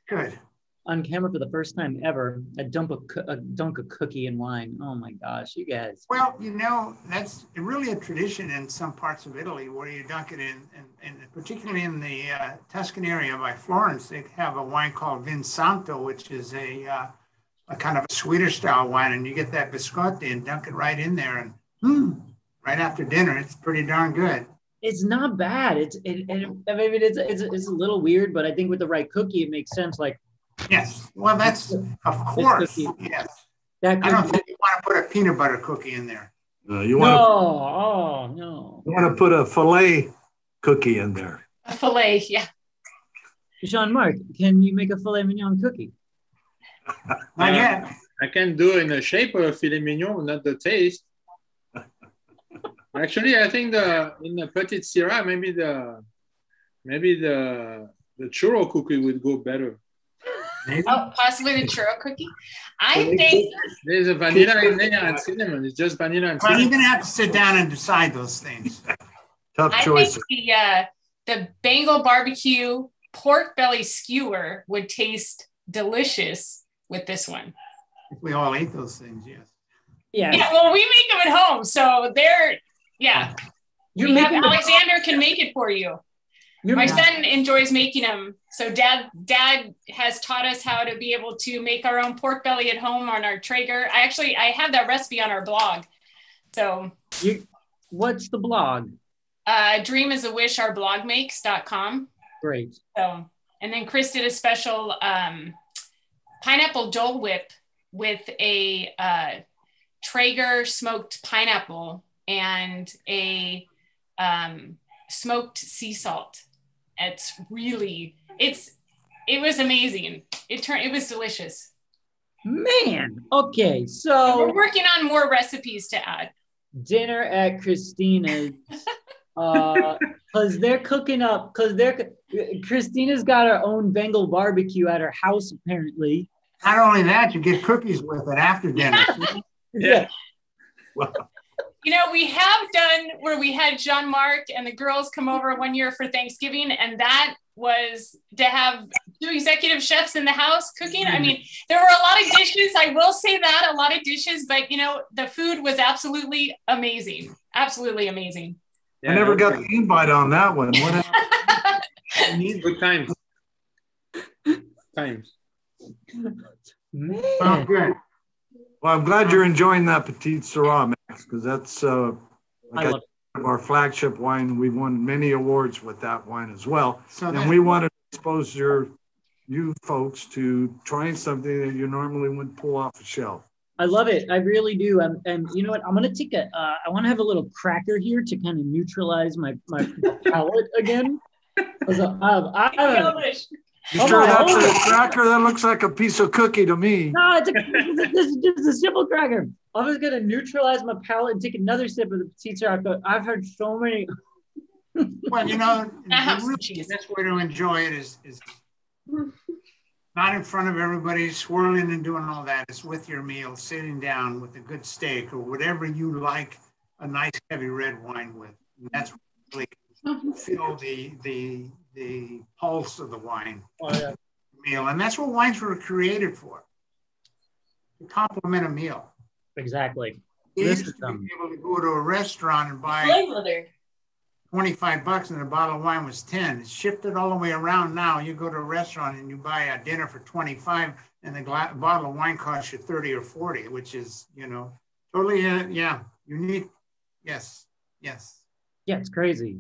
Good. On camera for the first time ever. A dump of a dunk of cookie and wine. Oh my gosh, you guys. Well, you know, that's really a tradition in some parts of Italy where you dunk it in, and, particularly in the uh, Tuscan area by Florence, they have a wine called Vinsanto, which is a, uh, a kind of a Swedish style wine. And you get that biscotti and dunk it right in there. And hmm, right after dinner, it's pretty darn good. It's not bad. It's it, it I mean it's, it's it's a little weird, but I think with the right cookie, it makes sense. Like Yes. Well, that's, of course, yes. that. I don't Cookie, think you want to put a peanut butter cookie in there. Uh, you no, want oh no. to you want to put a fillet cookie in there. A fillet, yeah. Jean Marc, can you make a filet mignon cookie? Not Uh, yet. I can do in the shape of a filet mignon, not the taste. Actually, I think the in the petite sirah, maybe the maybe the the churro cookie would go better. Maybe. Oh, possibly the churro cookie. I think There's a vanilla in there and cinnamon. It's just vanilla and Well, you're going to have to sit down and decide those things. Tough I choice. think the uh, the Bengal barbecue pork belly skewer would taste delicious with this one. If we all ate those things, yes. Yeah, Yeah, well, we make them at home, so they're yeah. you're we have Alexander can make it for you. You're My making- son enjoys making them. So dad dad has taught us how to be able to make our own pork belly at home on our Traeger. I actually I have that recipe on our blog. So you, what's the blog? uh dream is a wish our blog makes.com. Great. So and then Chris did a special um pineapple Dole whip with a uh Traeger smoked pineapple and a um smoked sea salt. It's really it's it was amazing. It turned it was delicious. Man, okay, So We're working on more recipes to add. dinner at Christina's, uh, cause they're cooking up, cause they're Christina's got her own Bengal barbecue at her house apparently. Not only that, you get cookies with it after dinner. Yeah, You know, we have done where we had Jean Marc and the girls come over one year for Thanksgiving, and that was to have two executive chefs in the house cooking. I mean, there were a lot of dishes. I will say that a lot of dishes, but you know, the food was absolutely amazing. Absolutely amazing. I never got the invite on that one. What happened? good times. Times. Oh, man. good. Well, I'm glad you're enjoying that Petite Sirah, Max, because that's uh, like I I our flagship wine. We've won many awards with that wine as well. So And we want to expose your you folks to trying something that you normally wouldn't pull off a shelf. I love it. I really do. And, and you know what? I'm gonna take a. Uh, I want to have a little cracker here to kind of neutralize my my palate again. 'Cause I, I, I, English. You Come sure that's hold a cracker? That looks like a piece of cookie to me. no, it's a, this is just a simple cracker. I was gonna neutralize my palate and take another sip of the petite sirah. I've heard so many. Well, you know, the some really cheese. best way to enjoy it is, is not in front of everybody swirling and doing all that. It's with your meal, sitting down with a good steak or whatever you like a nice heavy red wine with. And that's really feel the the the pulse of the wine meal. And that's what wines were created for. To complement a meal. Exactly. You This used to them. be able to go to a restaurant and buy Flavor 25 bucks and a bottle of wine was 10. It's shifted all the way around now. You go to a restaurant and you buy a dinner for 25 and the gla- bottle of wine costs you 30 or 40, which is, you know, totally, uh, yeah, unique. Yes, yes. Yeah, it's crazy.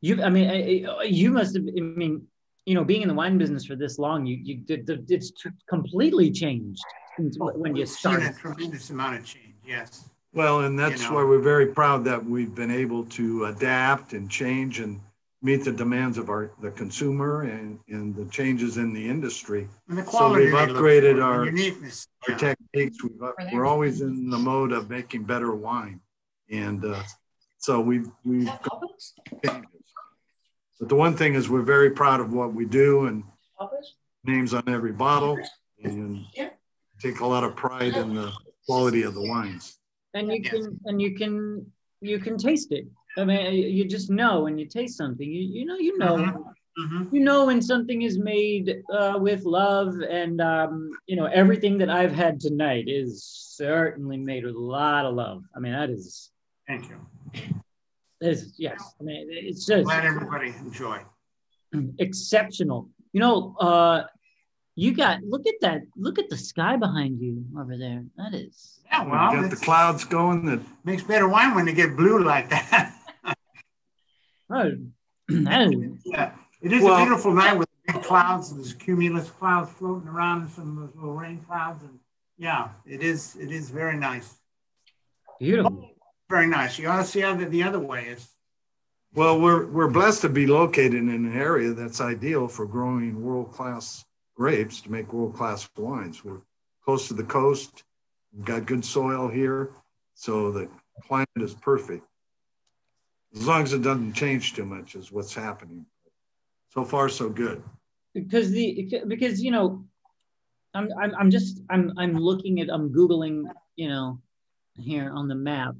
You, I mean, I, I- you must have. I mean, you know, being in the wine business for this long, you you it's completely changed since when you started. A tremendous amount of change. Yes. Well, and that's you know, why we're very proud that we've been able to adapt and change and meet the demands of our the consumer and, and the changes in the industry. And the quality so we've upgraded our, uniqueness. our yeah. techniques. we are always in the mode of making better wine, and uh, so we've we've changes. But the one thing is we're very proud of what we do and names on every bottle and take a lot of pride in the quality of the wines. And you can and you can you can taste it. I mean, you just know when you taste something. You you know you know mm-hmm. mm-hmm. you know when something is made uh, with love, and um, you know everything that I've had tonight is certainly made with a lot of love. I mean, that is. Thank you. It's, yes, I mean, it's just glad everybody enjoy. Exceptional. You know, uh, you got look at that. Look at the sky behind you over there. That is. Yeah, well, you got the clouds going. That makes better wine when they get blue like that. oh, that is. Yeah, it is well, a beautiful night with big clouds. and There's cumulus clouds floating around and some of those little rain clouds, and yeah, it is. It is very nice. Beautiful very nice. You ought to see how the, the other way is. Well, we're, we're blessed to be located in an area that's ideal for growing world class grapes to make world class wines. We're close to the coast, we've got good soil here, so the climate is perfect. As long as it doesn't change too much, is what's happening. So far, so good. Because the because you know, I'm I'm, I'm just I'm I'm looking at I'm googling you know here on the map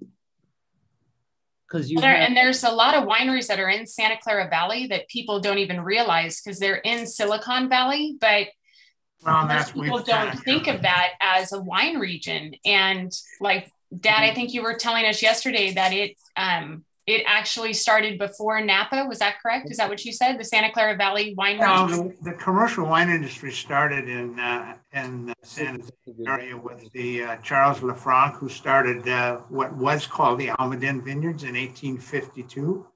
because you there, have- and there's a lot of wineries that are in Santa Clara Valley that people don't even realize because they're in Silicon Valley, but well, most people don't think of that as a wine region. And like Dad, I mm-hmm. think you were telling us yesterday that it um, it actually started before Napa. Was that correct? Is that what you said? The Santa Clara Valley wine. No, the, the, commercial wine industry started in uh, in the Clara area with the uh, Charles Lefranc, who started uh, what was called the Almaden Vineyards in 1852,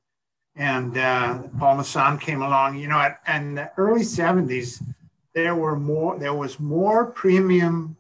and uh, Paul Masson came along. You know, at, in the early 70s, there were more. There was more premium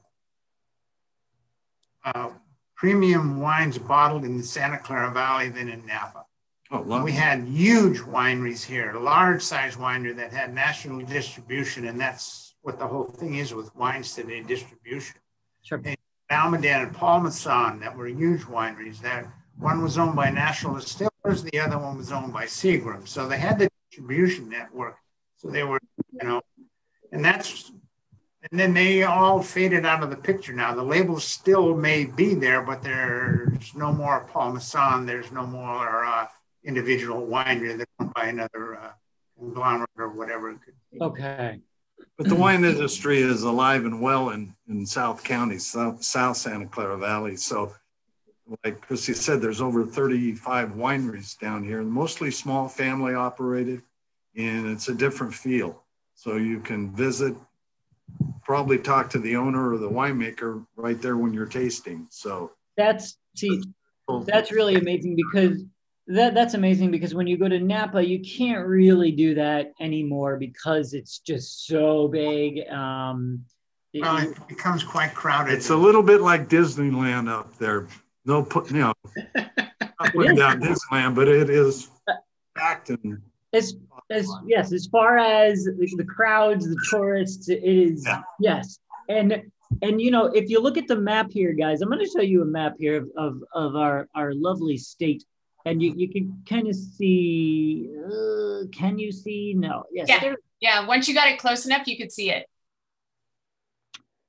uh, premium wines bottled in the Santa Clara Valley than in Napa. Oh, wow. We had huge wineries here, large size winery that had national distribution, and that's what the whole thing is with wines today, distribution. Sure. And Almaden and Paul Masson that were huge wineries. That one was owned by National Distillers, the other one was owned by Seagram. So they had the distribution network. So they were, you know, and that's and then they all faded out of the picture now. The labels still may be there, but there's no more Paul Masson. There's no more uh, individual winery that owned by another uh, conglomerate or whatever it could be. Okay. But the wine industry is alive and well in, in South County, South, South Santa Clara Valley. So, like Christy said, there's over 35 wineries down here, mostly small family operated, and it's a different feel. So you can visit probably talk to the owner or the winemaker right there when you're tasting. So that's see, that's really amazing because that that's amazing because when you go to Napa, you can't really do that anymore because it's just so big. Um, well, it becomes quite crowded. It's a little bit like Disneyland up there. No, put you know, not putting down Disneyland, but it is packed and it's as yes, as far as the, crowds, the tourists, it is yeah. yes. And and you know, if you look at the map here, guys, I'm going to show you a map here of, of, of our, our lovely state. And you, you can kind of see, uh, can you see? No. Yes. Yeah. There. yeah. Once you got it close enough, you could see it.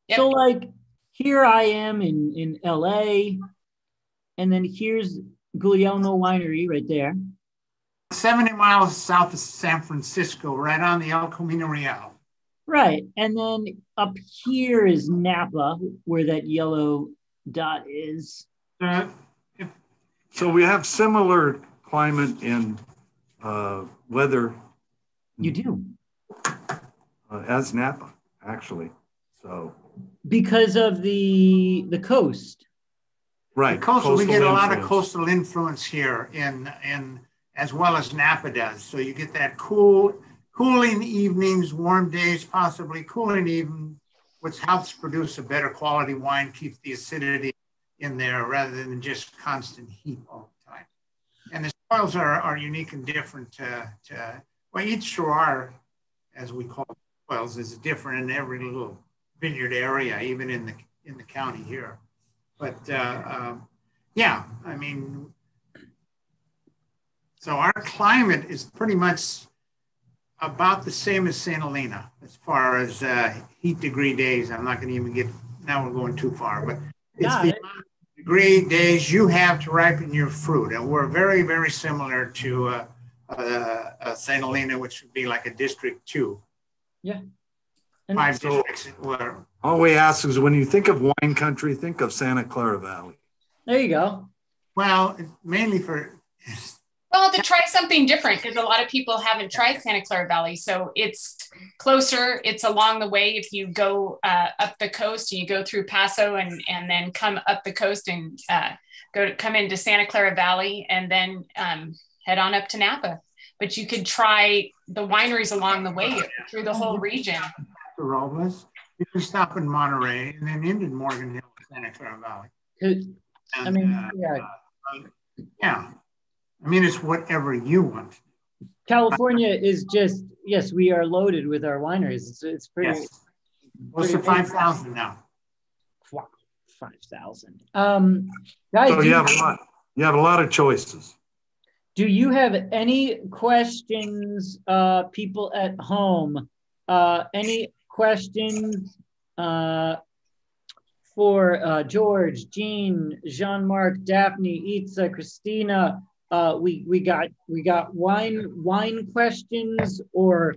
Yep. So like here I am in, in LA, and then here's Guglielmo Winery right there. 70 miles south of San Francisco, right on the El Camino Real. Right. And then up here is Napa, where that yellow dot is. Uh, if, so we have similar climate and uh, weather. You do. Uh, as Napa, actually. So because of the the coast. Right. The coastal, coastal we get influence. a lot of coastal influence here in in as well as Napa does. So you get that cool, cooling evenings, warm days, possibly cooling even, which helps produce a better quality wine, keeps the acidity in there rather than just constant heat all the time. And the soils are, are unique and different to, to well, each terroir, as we call it, soils, is different in every little vineyard area, even in the in the county here. But uh, um, yeah, I mean, so our climate is pretty much about the same as St. Helena as far as uh, heat degree days. I'm not going to even get, now we're going too far, but it's Got the it. degree days you have to ripen your fruit. And we're very, very similar to uh, uh, uh St. Helena, which would be like a district two. Yeah. And Five so districts. Where, all we ask is when you think of wine country, think of Santa Clara Valley. There you go. Well, mainly for well, to try something different because a lot of people haven't tried Santa Clara Valley. So it's closer. It's along the way. If you go uh, up the coast, and you go through Paso and and then come up the coast and uh, go to, come into Santa Clara Valley and then um, head on up to Napa. But you could try the wineries along the way through the whole region. The Robles. You can stop in Monterey and then into Morgan Hill, Santa Clara Valley. And, I mean, uh, yeah. Uh, yeah. I mean, it's whatever you want. California is just yes, we are loaded with our wineries. It's, it's pretty. Yes. What's the five thousand now? Five thousand. Um, guys, so you have a lot. You have a lot of choices. Do you have any questions, uh, people at home? Uh, any questions uh, for uh, George, Jean, Jean-Marc, Daphne, Itza, Christina, uh, we we got we got wine wine questions or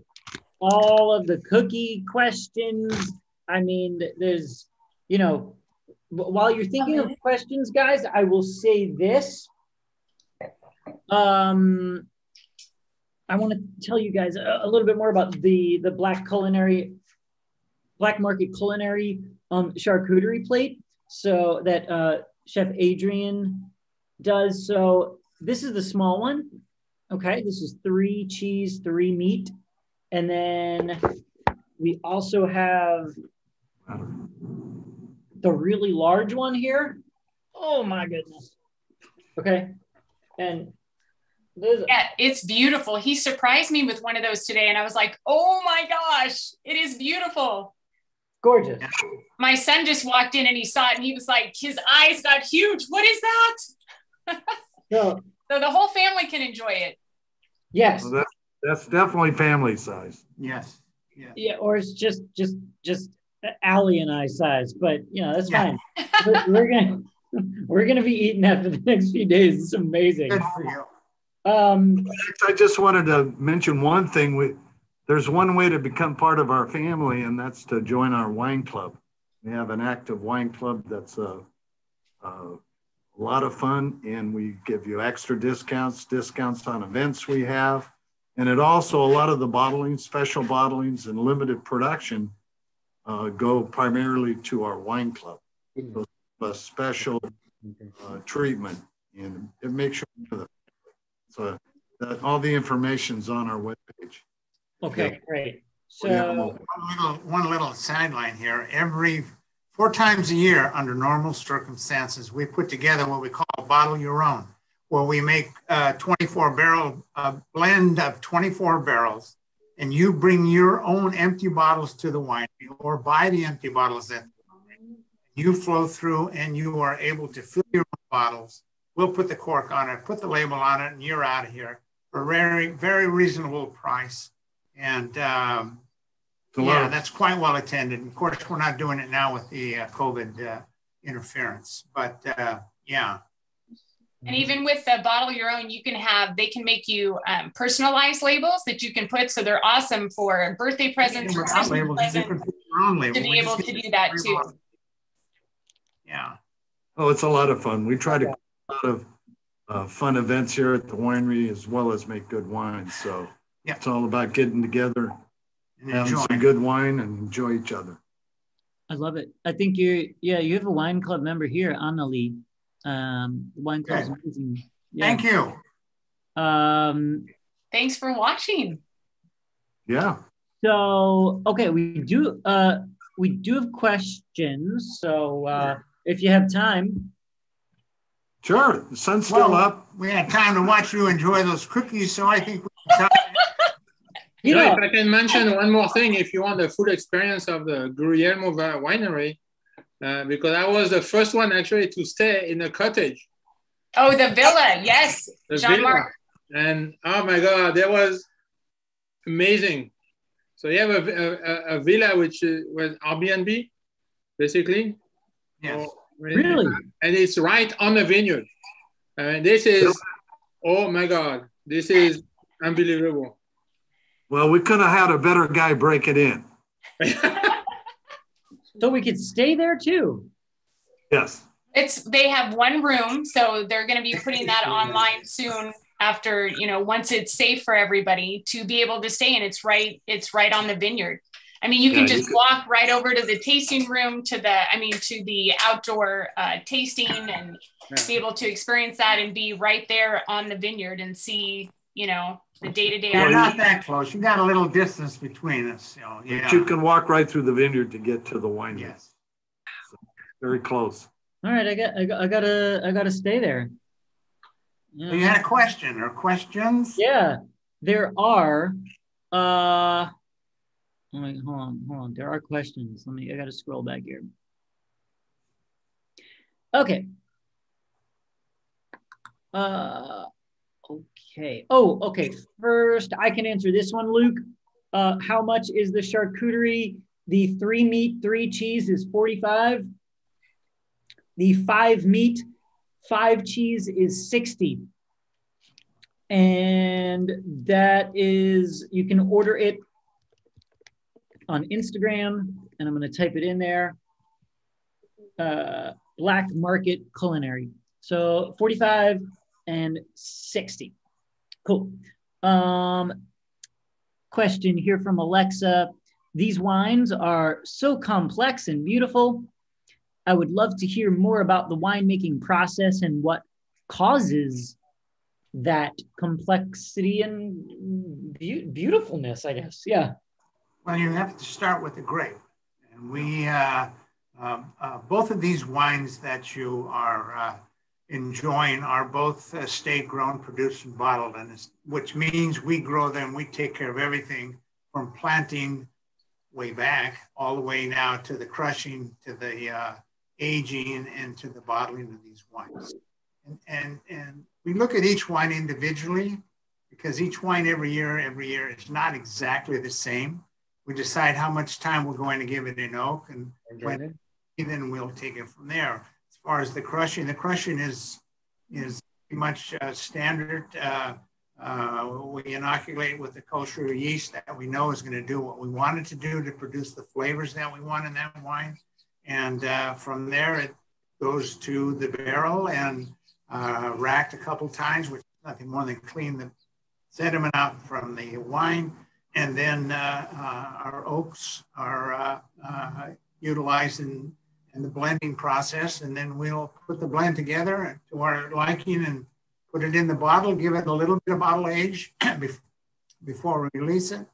all of the cookie questions. I mean, there's you know, while you're thinking of questions, guys, I will say this. Um, I want to tell you guys a, a, little bit more about the the black culinary, black market culinary um, charcuterie plate. So that uh, Chef Adrian does. So this is the small one. Okay, this is three cheese, three meat. And then we also have the really large one here. Oh my goodness. Okay. And yeah, it's beautiful. He surprised me with one of those today, and I was like, oh my gosh, it is beautiful. Gorgeous. My son just walked in and he saw it and he was like, his eyes got huge. What is that? So, so the whole family can enjoy it. Yes. Well, that's, that's definitely family size. Yes. Yeah. yeah. Or it's just just just Allie and I size, but you know that's yeah. fine. we're, we're, gonna we're gonna be eating that for the next few days. It's amazing. Good for you. Um, I just wanted to mention one thing. We, there's one way to become part of our family, and that's to join our wine club. We have an active wine club that's a, a a lot of fun and we give you extra discounts, discounts on events we have. And it also, a lot of the bottling, special bottlings and limited production uh, go primarily to our wine club. So a special uh, treatment and it makes sure so that all the information's on our webpage. Okay, yeah. great. So one little, one little sideline here. Every Four times a year, under normal circumstances, we put together what we call bottle your own, where we make a 24 barrel a blend of 24 barrels, and you bring your own empty bottles to the winery or buy the empty bottles that you flow through and you are able to fill your own bottles. We'll put the cork on it, put the label on it, and you're out of here for a very, very reasonable price. And um, yeah, that's quite well attended. Of course, we're not doing it now with the uh, COVID uh, interference, but uh, yeah. And even with the bottle your own, you can have, they can make you um, personalized labels that you can put. So they're awesome for birthday presents or Christmas labels, presents to be able to do that too. Yeah. Oh, it's a lot of fun. We try to a lot of uh, fun events here at the winery as well as make good wine. So yeah. it's all about getting together and have enjoy. some good wine and enjoy each other. I love it. I think you, yeah, you have a wine club member here, Annalie. Um, wine club is amazing. Yeah. Thank you. Um, Thanks for watching. Yeah. So okay, we do uh we do have questions. So uh if you have time. Sure. The sun's still up. We had time to watch you enjoy those cookies, so I think we should talk- You Yeah, know, if I can mention one more thing, if you want the full experience of the Guglielmo winery, uh, because I was the first one actually to stay in a cottage, Oh, the villa. Yes. the Jean villa. Marc. and oh my God, that was amazing. So you have a, a, a villa which is, was Airbnb, basically. Yes. Or- really? and it's right on the vineyard. And this is, oh my God, this is unbelievable. Well, we could have had a better guy break it in. So we could stay there too. Yes. It's they have one room, so they're going to be putting that online soon. After you know, once it's safe for everybody to be able to stay, and it's right, it's right on the vineyard. I mean, you can Yeah, you just could- walk right over to the tasting room, to the, I mean, to the outdoor uh, tasting, and be able to experience that and be right there on the vineyard and see, you know, the day to day. We're not that close. You got a little distance between us, so, But yeah. you can walk right through the vineyard to get to the winery. Yes. Very close. All right, I got I, got, I gotta I gotta stay there. So you had a question or questions? Yeah, there are. Uh, wait, hold on, hold on. There are questions. Let me. I gotta scroll back here. Okay. Uh, okay. Oh, okay. First, I can answer this one, Luke. Uh, how much is the charcuterie? The three meat, three cheese is forty-five. The five meat, five cheese is sixty and that is you can order it on Instagram, and I'm going to type it in there. Uh, Black Market Culinary. So 45 and 60. Cool. Um, question here from Alexa. These wines are so complex and beautiful. I would love to hear more about the winemaking process and what causes that complexity and be- beautifulness, I guess. Yeah. Well, you have to start with the grape. And we, uh, uh, uh, both of these wines that you are uh, enjoying are both uh, state grown, produced, and bottled, and which means we grow them, we take care of everything from planting way back all the way now to the crushing, to the uh, aging, and to the bottling of these wines. And, and, and we look at each wine individually because each wine every year, every year is not exactly the same we decide how much time we're going to give it in oak and when, then we'll take it from there. As far as the crushing, the crushing is is pretty much uh, standard. Uh, uh, we inoculate with the kosher yeast that we know is going to do what we want it to do to produce the flavors that we want in that wine. And uh, from there, it goes to the barrel and uh, racked a couple times, which is nothing more than clean the sediment out from the wine and then uh, our oaks are utilized in, in the blending process. And then we'll put the blend together to our liking and put it in the bottle, give it a little bit of bottle age before we release it.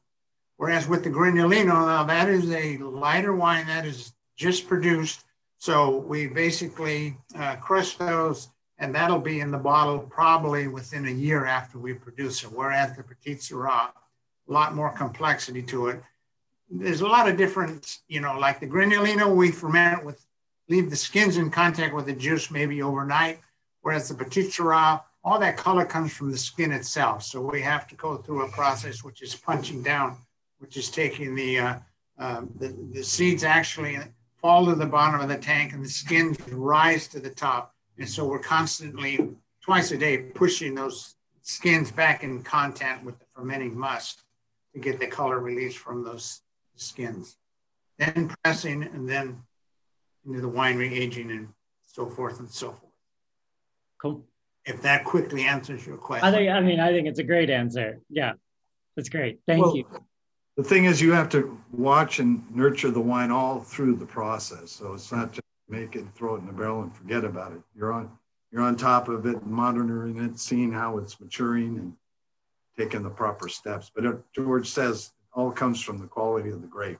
Whereas with the Grignolino, now that is a lighter wine that is just produced. So we basically uh, crush those and that'll be in the bottle probably within a year after we produce it. Whereas the Petite Sirah, a lot more complexity to it. There's a lot of difference, you know, like the Grignolino, we ferment with, leave the skins in contact with the juice maybe overnight, whereas the petit all that color comes from the skin itself. So we have to go through a process which is punching down, which is taking the, uh, um, the, the seeds actually fall to the bottom of the tank and the skins rise to the top. And so we're constantly, twice a day, pushing those skins back in contact with the fermenting must to get the color released from those skins. Then pressing and then into the winery aging and so forth and so forth. Cool. If that quickly answers your question. I think. I mean, I think it's a great answer. Yeah, that's great. Thank Well, you. The thing is, you have to watch and nurture the wine all through the process. So it's not just make it, throw it in the barrel, and forget about it. You're on you're on top of it, monitoring it, seeing how it's maturing, and taking the proper steps. But if George says all comes from the quality of the grape.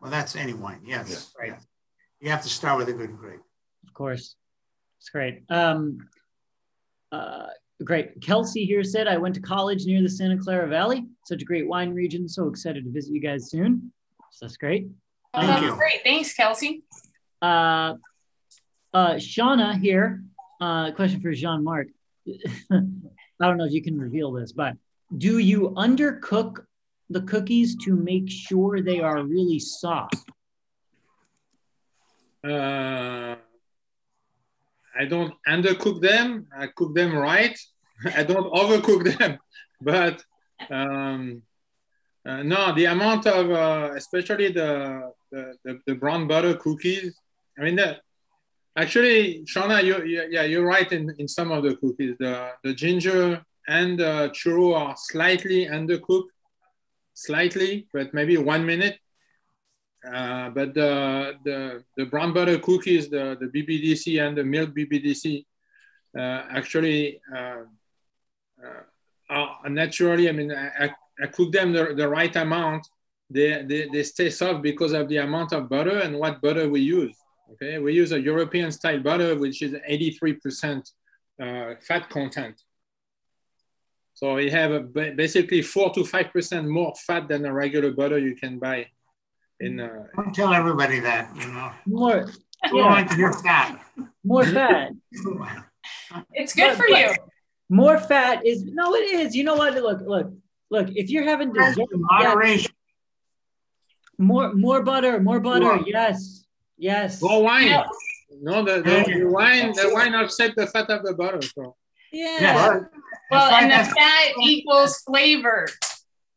Well, that's any wine, yes. Yeah. Right. Yes. You have to start with a good grape. Of course. It's great. Um, uh, great. Kelsey here said, I went to college near the Santa Clara Valley. Such a great wine region. So excited to visit you guys soon. So that's great. Oh, Thank that's you. great. Thanks, Kelsey. Uh, uh, Shauna here. Uh, question for Jean Marc. I don't know if you can reveal this, but do you undercook the cookies to make sure they are really soft? Uh, I don't undercook them. I cook them right. I don't overcook them. But um, uh, no, the amount of, uh, especially the, the, the, the brown butter cookies. I mean, the, actually, Shauna, you, yeah, you're right in, in some of the cookies. The, the ginger and the churro are slightly undercooked, slightly, but maybe one minute. Uh, but the, the, the brown butter cookies, the, the BBDC and the milk BBDC, uh, actually uh, uh, are naturally, I mean, I, I, I cook them the, the right amount. They, they, they stay soft because of the amount of butter and what butter we use. Okay, we use a European style butter, which is 83% uh, fat content. So you have a, basically four to 5% more fat than a regular butter you can buy in uh, Don't tell everybody that, you know. More, We don't like to hear fat. more fat. It's good But- for but- you. More fat is no, it is. You know what? Look, look, look. If you're having dessert, yeah, Moderation. more more butter, more butter. More. Yes, yes. more wine. Yeah. No, the, the, the wine the wine offset the fat of the butter. So Yeah. Yeah. Well, and the fat equals flavor.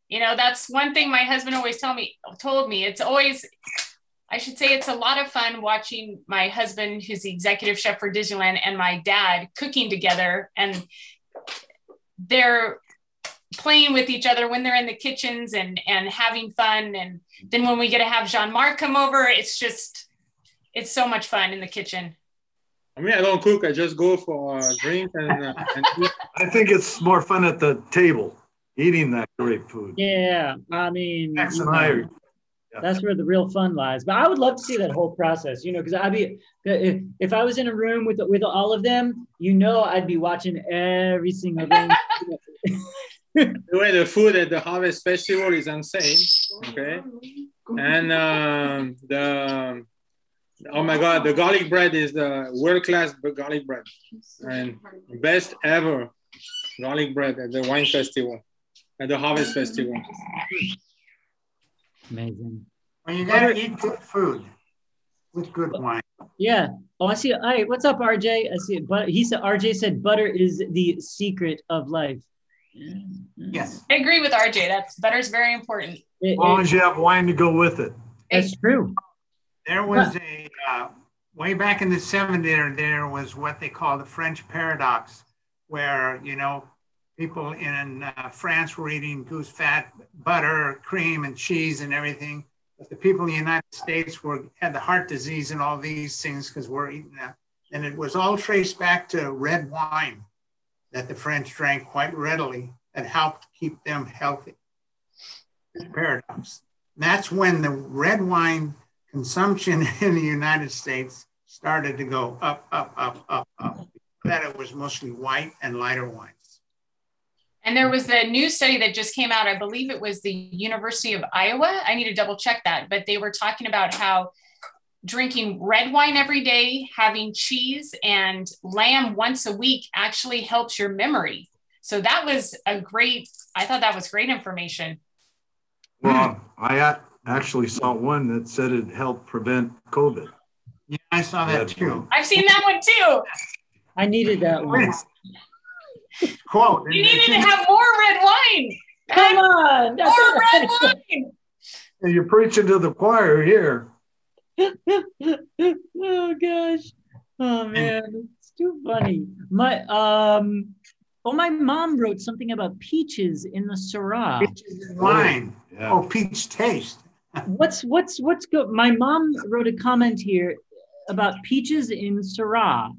You know, that's one thing my husband always tell me told me. It's always I should say it's a lot of fun watching my husband, who's the executive chef for Disneyland, and my dad cooking together and they're playing with each other when they're in the kitchens and and having fun and then when we get to have Jean-Marc come over, it's just it's so much fun in the kitchen. I mean, I don't cook. I just go for a drink and, uh, and eat. I think it's more fun at the table, eating that great food. Yeah. I mean, Max you and I know, are- that's where the real fun lies. But I would love to see that whole process. You know, because I'd be if, if I was in a room with with all of them, you know, I'd be watching every single thing. the way the food at the Harvest Festival is insane. Okay, and um, the oh my God, the garlic bread is the world class garlic bread and best ever garlic bread at the wine festival, at the Harvest Festival. Amazing. Well, you gotta eat good food with good wine. Yeah. Oh, I see. Hey, what's up, RJ? I see. But he said RJ said butter is the secret of life. Yes. I agree with RJ. That's butter's very important. As long as you have wine to go with it. that's true. There was a, uh, way back in the 70s, there, there was what they call the French paradox, where, you know, people in uh, France were eating goose fat, butter, cream, and cheese and everything. But the people in the United States were had the heart disease and all these things because we're eating that. And it was all traced back to red wine that the French drank quite readily that helped keep them healthy. It's paradox. That's when the red wine consumption in the United States started to go up, up, up, up, up. That it was mostly white and lighter wines. And there was the new study that just came out. I believe it was the University of Iowa. I need to double check that, but they were talking about how drinking red wine every day, having cheese and lamb once a week actually helps your memory. So that was a great, I thought that was great information. Well, I actually saw one that said it helped prevent COVID. Yeah, I saw that Red too. wine. I've seen that one too. I needed that one. Quote. You needed to have more red wine. Come on. That's More red right. wine. You're preaching to the choir here. oh gosh. Oh man, it's too funny. My um oh my mom wrote something about peaches in the Syrah. Peaches and wine. Yeah. Oh, peach taste. What's what's what's good? My mom wrote a comment here about peaches in Syrah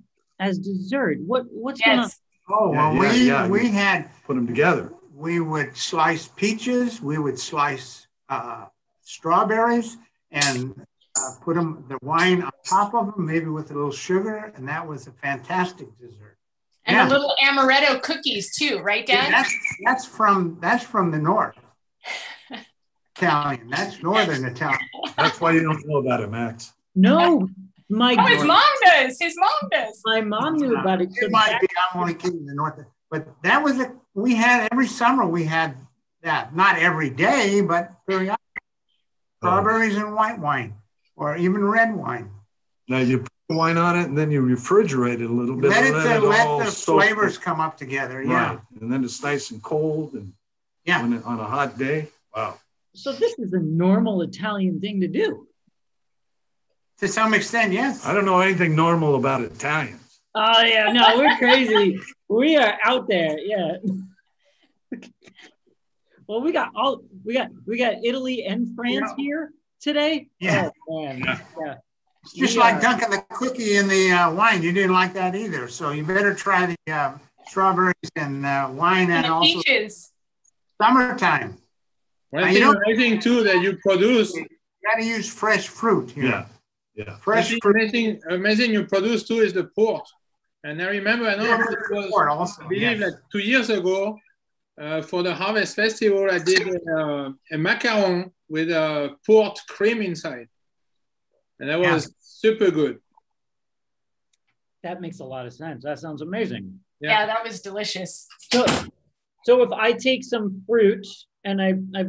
as dessert. What what's going on? Yes. Oh, Yeah, well, yeah, we, yeah. we had, Put them together. we would slice peaches, we would slice uh, strawberries and uh, put them the wine on top of them, maybe with a little sugar, and that was a fantastic dessert. And Yeah. the little amaretto cookies too, right, Dad? That's that's from that's from the north. Italian. That's northern Italian. That's why you don't know about it, Max. No, my Oh, his mom does. His mom does. my mom knew about it. It might be. I'm only kidding. The north, but that was a. We had every summer. We had that. Not every day, but periodically. Oh. Strawberries and white wine, or even red wine. Now you put wine on it and then you refrigerate it a little bit. Let it and to then all let the soaks flavors come up together. Right. Yeah. And then it's nice and cold and Yeah. on, a, on a hot day. Wow. So this is a normal Italian thing to do. To some extent, yes. I don't know anything normal about Italians. Oh yeah, no, we're crazy. we are out there. Yeah. well, we got all we got we got Italy and France here today. Yeah. Oh, man. Yeah. yeah. Just We like are- dunking the cookie in the uh, wine. You didn't like that either. So you better try the uh, strawberries and uh, wine And and the also peaches. summertime. One Now, thing you know- amazing too that you produce. You got to use fresh fruit here. Yeah. Yeah. Fresh Fresh fruit. amazing, amazing you produce too is the port. And I remember, I know Yeah, it was, port also, I believe yes. like two years ago, uh, for the Harvest Festival, I did uh, a macaron with a port cream inside. And that Yeah. was super good. That makes a lot of sense. That sounds amazing. Yeah. Yeah, that was delicious. So, so if I take some fruit and I I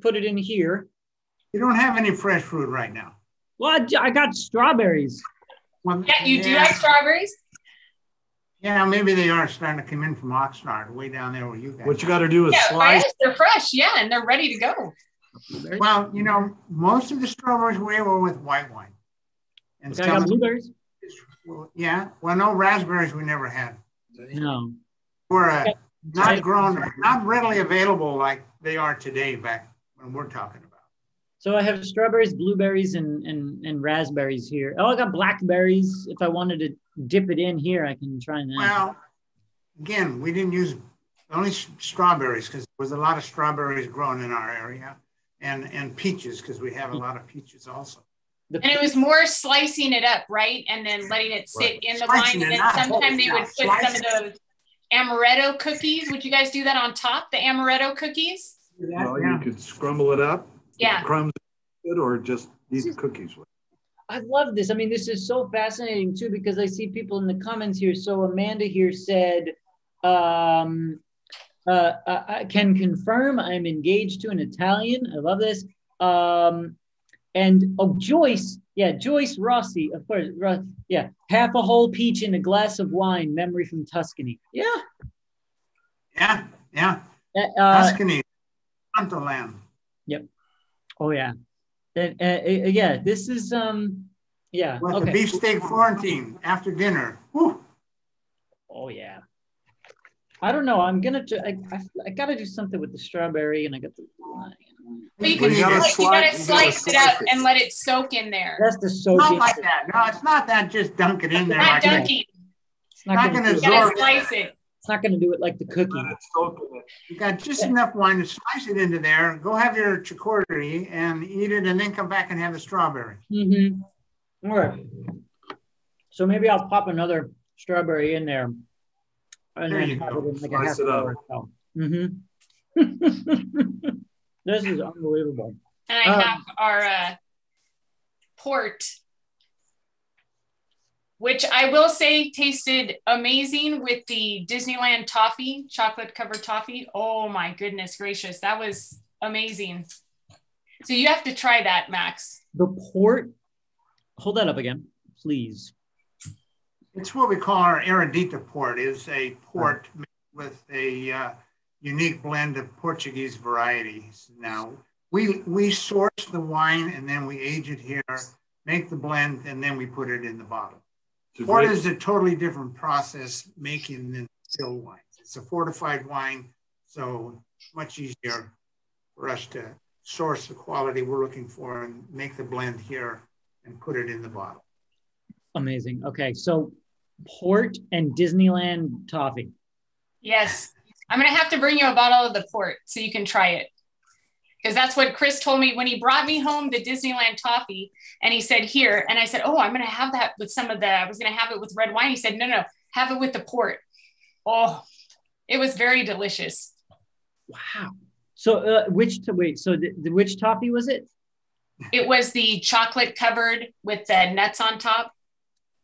put it in here, You don't have any fresh fruit right now. Well, I, I got strawberries. Well, Yeah, you do like strawberries? Yeah, maybe they are starting to come in from Oxnard, way down there where you guys. What you got to do is Yeah, slice. yes, they're fresh. Yeah, and they're ready to go. Well, you know, most of the strawberries we were with white wine. And Okay, I got some, blueberries. well, yeah, well, no raspberries we never had. No. Were uh, Okay. not grown, not readily available like they are today back when we're talking about. So I have strawberries, blueberries, and and and raspberries here. Oh, I got blackberries. If I wanted to dip it in here, I can try that. Well, again, we didn't use only strawberries because there was a lot of strawberries grown in our area, and and peaches because we have a lot of peaches also. And it was more slicing it up, right? And then letting it sit Right. in the Slicing wine. And then sometimes they would Yeah, put some of those amaretto cookies. Would you guys do that on top, the amaretto cookies? Well, Yeah. you could scramble it up. Yeah. Crumbs or just eat the cookies with. I love this. I mean, this is so fascinating too because I see people in the comments here. So Amanda here said, um, uh, I, I can confirm I'm engaged to an Italian. I love this. Um, and oh, Joyce, yeah, Joyce Rossi, of course, yeah, half a whole peach in a glass of wine. Memory from Tuscany. Yeah. Yeah, yeah. Uh, Tuscany, Land. Oh yeah. And, uh, yeah, this is um, yeah. With the Okay. beefsteak Florentine after dinner. Whew. Oh yeah. I don't know. I'm gonna. Tr- I, I, I gotta do something with the strawberry, and I got the. But you can you gotta slice, you gotta slice- you gotta it up it. and let it soak in there. That's the soak. Not like that. No, it's not that. Just dunk it in there Not like that. dunking. It's not, not gonna, gonna do You gotta absorb it. slice it. It's not gonna do it like the cookie. Let it soak in it. You got just enough wine to slice it into there. Go have your charcuterie and eat it, and then come back and have the strawberry. Mm-hmm. All right. So maybe I'll pop another strawberry in there. And There then you have go. it in like a Slice half it up. hour or so. Mm-hmm. this is unbelievable. And I Um, have our uh, port, which I will say tasted amazing with the Disneyland toffee, chocolate covered toffee. Oh my goodness gracious, that was amazing. So you have to try that, Max. The port. Hold that up again, please. It's what we call our Eredita port. is a port made with a uh, unique blend of Portuguese varieties. Now we we source the wine and then we age it here, make the blend, and then we put it in the bottle. It's a Port is a totally different process making than still wines. It's a fortified wine, so much easier for us to source the quality we're looking for and make the blend here and put it in the bottle. Amazing. Okay, so port and Disneyland toffee. Yes. I'm gonna have to bring you a bottle of the port so you can try it. Because that's what Chris told me when he brought me home the Disneyland toffee. And he said, Here. And I said, Oh, I'm going to have that with some of the, I was going to have it with red wine. He said, No, no, have it with the port. Oh, it was very delicious. Wow. So, uh, which, wait, so the, the, which toffee was it? It was the chocolate covered with the nuts on top.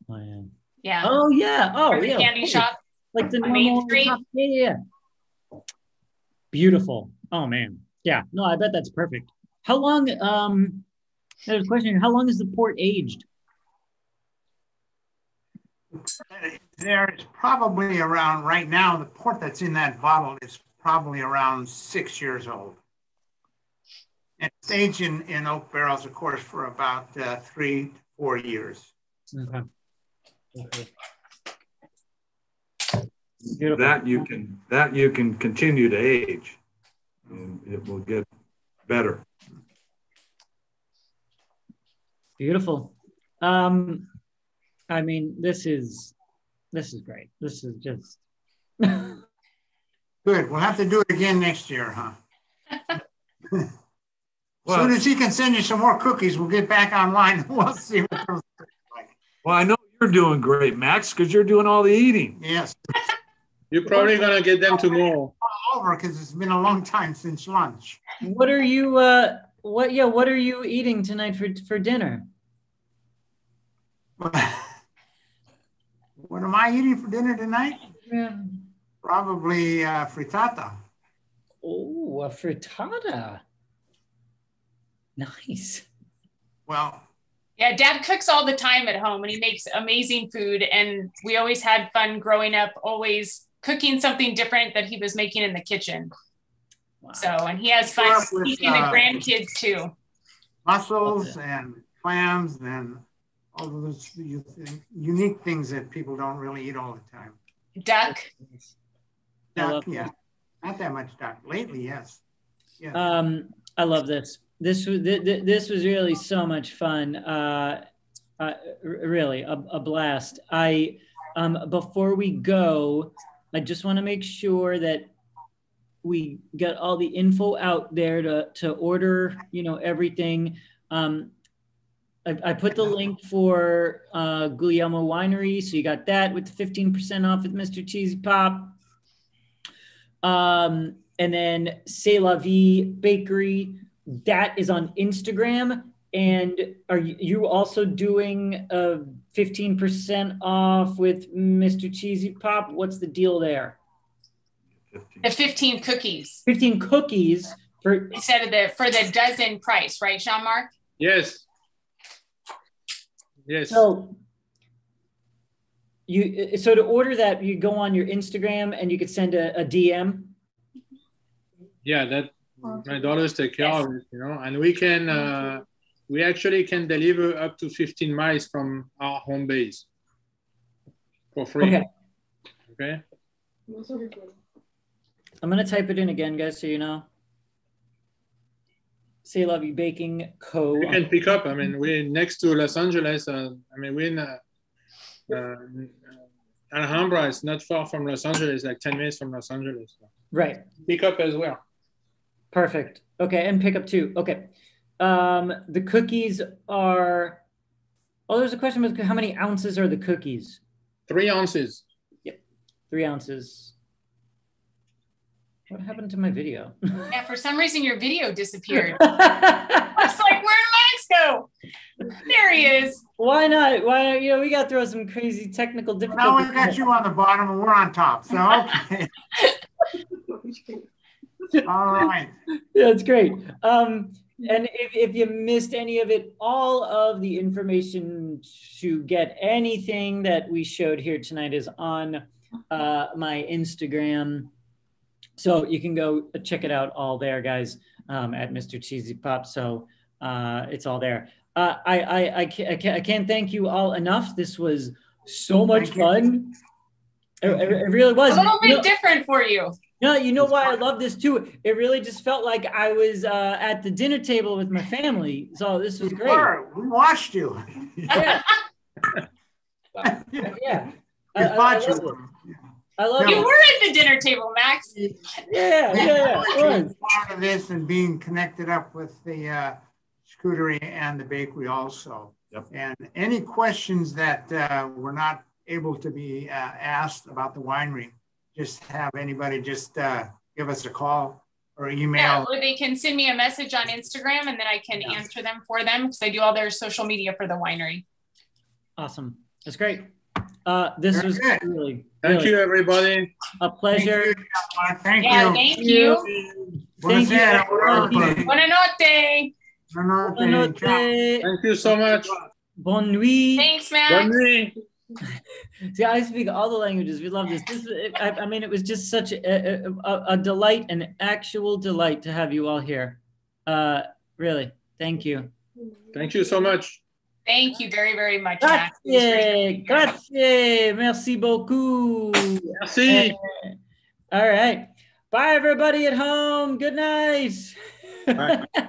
Oh, yeah. Yeah. Oh, yeah. Oh, From the yeah. candy cool. shop. Like the on Main Street. top- yeah, yeah. Beautiful. Oh, man. Yeah. No, I bet that's perfect. How long, um, there's a question. How long is the port aged? There's probably around, right now, the port that's in that bottle is probably around six years old. And it's aged in, in oak barrels, of course, for about uh, three, to four years. Okay. Okay. Beautiful. That you can, that you can continue to age. And it will get better. Beautiful. Um, I mean, this is this is great. This is just Good, we'll have to do it again next year, huh? As Well- soon as he can send you some more cookies, we'll get back online we'll see what those look like. Well, I know you're doing great, Max, because you're doing all the eating. Yes, You're probably gonna get them tomorrow. All over because it's been a long time since lunch. what are you uh what yeah, what are you eating tonight for for dinner? What am I eating for dinner tonight? Yeah. Probably uh, frittata. Oh, a frittata. Nice. Well, Yeah, dad cooks all the time at home and he makes amazing food. And we always had fun growing up, always cooking something different that he was making in the kitchen. Wow. So, and he has fun Grew up with, teaching the uh, grandkids too. mussels Okay. and clams and all of those unique things that people don't really eat all the time. Duck. Duck, love yeah, not that much duck. Lately, yes. Yeah. Um, I love this. This was th- th- this was really so much fun. Uh, uh, really a, a blast. I um, before we go, I just want to make sure that we got all the info out there to to order. You know everything. Um, I, I put the link for uh, Guglielmo Winery, so you got that with the fifteen percent off with Mr. Cheezy Pop. Um, and then C'est La Vie Bakery, that is on Instagram. And are you, you also doing a 15% off with Mr. Cheezy Pop? What's the deal there? The 15 cookies 15 cookies for instead of the for the dozen price, right, Jean Marc? Yes. Yes. so you so to order that you go on your Instagram and you could send a, a DM. Yeah, that my daughters take care of it, you know, and we can uh, we actually can deliver up to 15 miles from our home base for free. Okay. Okay. I'm gonna type it in again, guys, so you know. C'est La Vie Baking Co. We can pick up. I mean, we're next to Los Angeles. Uh, I mean, we're in uh, uh, Alhambra. It's not far from Los Angeles, like 10 minutes from Los Angeles. Right. Pick up as well. Perfect. Okay, and pick up too. Okay. Um, the cookies are. Oh, there's a question about how many ounces are the cookies? Three ounces. Yep, Three ounces. What happened to my video? Yeah, for some reason your video disappeared. I was like, where did Max go? There he is. Why not? Why not? You know, we got to throw some crazy technical difficulties. Now we've got you on the bottom and we're on top. So, okay. All right. yeah, it's great. Um, and if, if you missed any of it, all of the information to get anything that we showed here tonight is on uh, my Instagram. So you can go check it out all there, guys, um, at Mr. Cheezy Pop. So uh, it's all there. Uh, I, I, I, can't, I, can't, I can't thank you all enough. This was so much fun. It, it- it really A was. little You know- bit different for you. No, you know why I love this too. It really just felt like I was uh, at the dinner table with my family. So this was We great. were. We watched you. Yeah, yeah. I, We I- I thought love it. you. I love You it. were at the dinner table, Max. Yeah, yeah, yeah. it Part of this and being connected up with the uh, Scudery and the bakery also. Yep. And any questions that uh, were not able to be uh, asked about the winery, just have anybody just uh, give us a call or email. Yeah, email. or they can send me a message on Instagram and then I can Yeah. answer them for them because I do all their social media for the winery. Awesome. That's great. Uh, this Very was good. really, Thank really you, everybody. a Thank pleasure. you, Thank Yeah, you. thank you. Thank you. Ciao. Buonanotte. Thank you so much. Bonne nuit. Thanks, Bonne Max. nuit. See, I speak all the languages. We love this. This, I, I mean, it was just such a, a, a delight, an actual delight to have you all here. Uh, really, thank you. Thank you so much. Thank you very, very much, Max. It Grazie, to be here. grazie, merci beaucoup. Merci. All right. Bye, everybody at home. Good night. Bye.